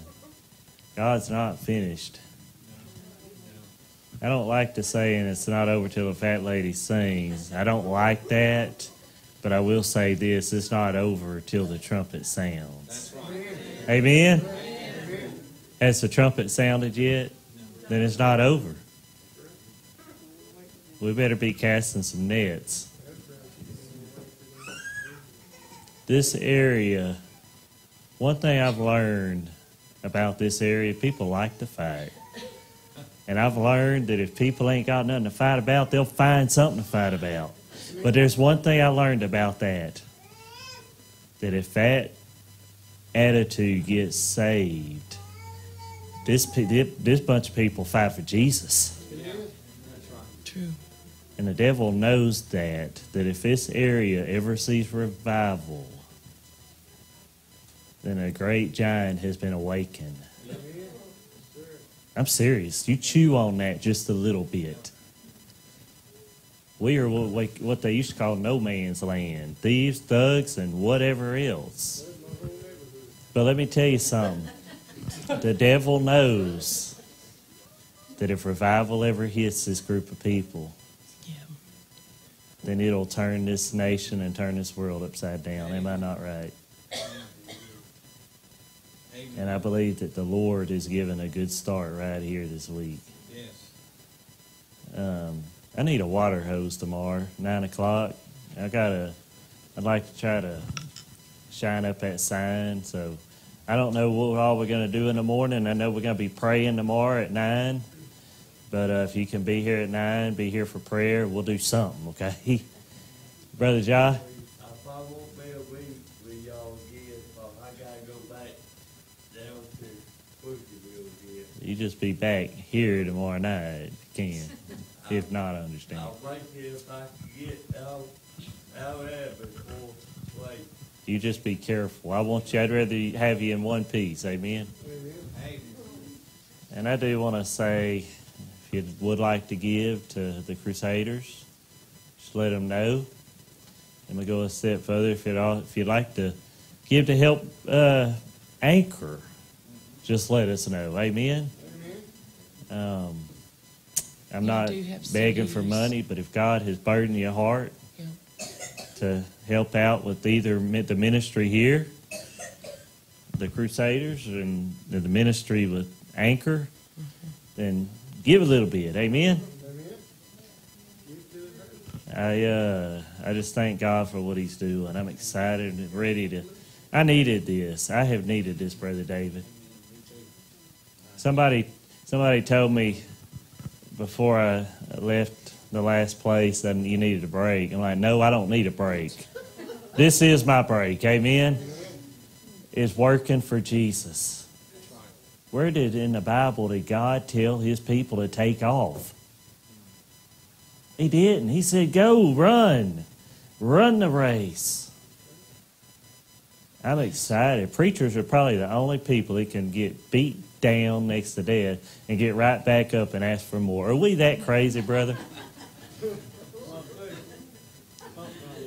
God's not finished. I don't like to say, and it's not over till the fat lady sings. I don't like that, but I will say this it's not over till the trumpet sounds. Amen? Has the trumpet sounded yet? Then it's not over. We better be casting some nets. This area, one thing I've learned about this area, people like to fight. And I've learned that if people ain't got nothing to fight about, they'll find something to fight about. But there's one thing I learned about that that if that attitude gets saved, this, this bunch of people fight for Jesus. True. And the devil knows that, that if this area ever sees revival, then a great giant has been awakened. I'm serious. You chew on that just a little bit. We are what, they used to call no man's land thieves, thugs, and whatever else. But let me tell you something the devil knows that if revival ever hits this group of people. Then it'll turn this nation and turn this world upside down. Am I not right? And I believe that the Lord is giving a good start right here this week. Um, I need a water hose tomorrow, nine o'clock. I gotta. I'd like to try to shine up that sign. So I don't know what all we're gonna do in the morning. I know we're gonna be praying tomorrow at nine. But uh, if you can be here at nine, be here for prayer. We'll do something, okay? Brother Jai. I won't be able with y'all again, but I gotta go back down to again. You just be back here tomorrow night if you can. If not, I understand. I'll break it if I can get out, out there before late. You just be careful. I want you, I'd rather have you in one piece. Amen. And I do want to say, if you would like to give to the Crusaders, just let them know. And we go a step further. If you'd, all, if you'd like to give to help uh, Anchor, just let us know. Amen. Um, I'm I not begging for money, but if God has burdened your heart Yeah. to help out with either the ministry here, the Crusaders, and the ministry with Anchor, then give a little bit. Amen. I uh, I just thank God for what He's doing. I'm excited and ready to. I needed this. I have needed this, brother David. Somebody somebody told me before I left the last place that you needed a break. I'm like, no, I don't need a break. This is my break. Amen. Is working for Jesus. Where did in the Bible did God tell his people to take off? He didn't. He said, go, run. Run the race. I'm excited. Preachers are probably the only people that can get beat down next to death and get right back up and ask for more. Are we that crazy, brother?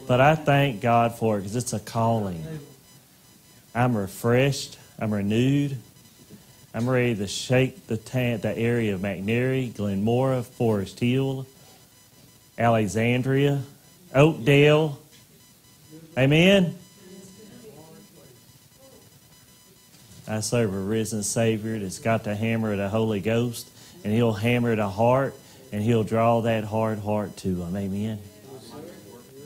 But I thank God for it because it's a calling. I'm refreshed. I'm renewed. I'm ready to shake the, ta- the area of McNary, Glenmora, Forest Hill, Alexandria, Oakdale. Amen. I serve a risen Savior that's got the hammer of the Holy Ghost, and He'll hammer the heart, and He'll draw that hard heart to Him. Amen.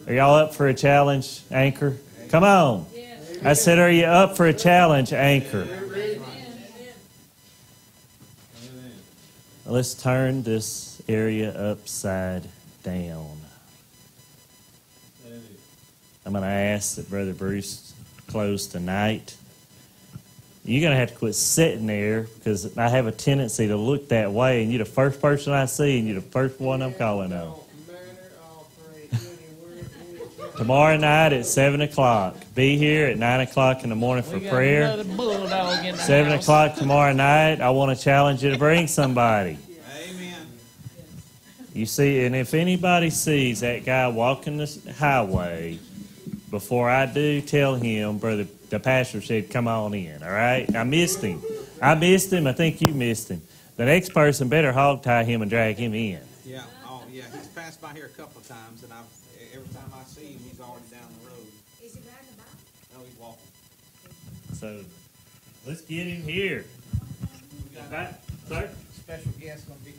Are y'all up for a challenge, Anchor? Come on. I said, Are you up for a challenge, Anchor? Let's turn this area upside down. I'm going to ask that Brother Bruce close tonight. You're going to have to quit sitting there because I have a tendency to look that way, and you're the first person I see, and you're the first one I'm calling on. Tomorrow night at 7 o'clock. Be here at 9 o'clock in the morning for We got prayer. bulldog in the 7 house. o'clock tomorrow night. I want to challenge you to bring somebody. Amen. You see, and if anybody sees that guy walking this highway, before I do, tell him, brother, the pastor said, come on in, all right? I missed him. I missed him. I think you missed him. The next person better hog tie him and drag him in. Yeah, oh, yeah, he's passed by here a couple of times, and I've, So let's get him here. Right, sir? Special guest gonna be here tonight.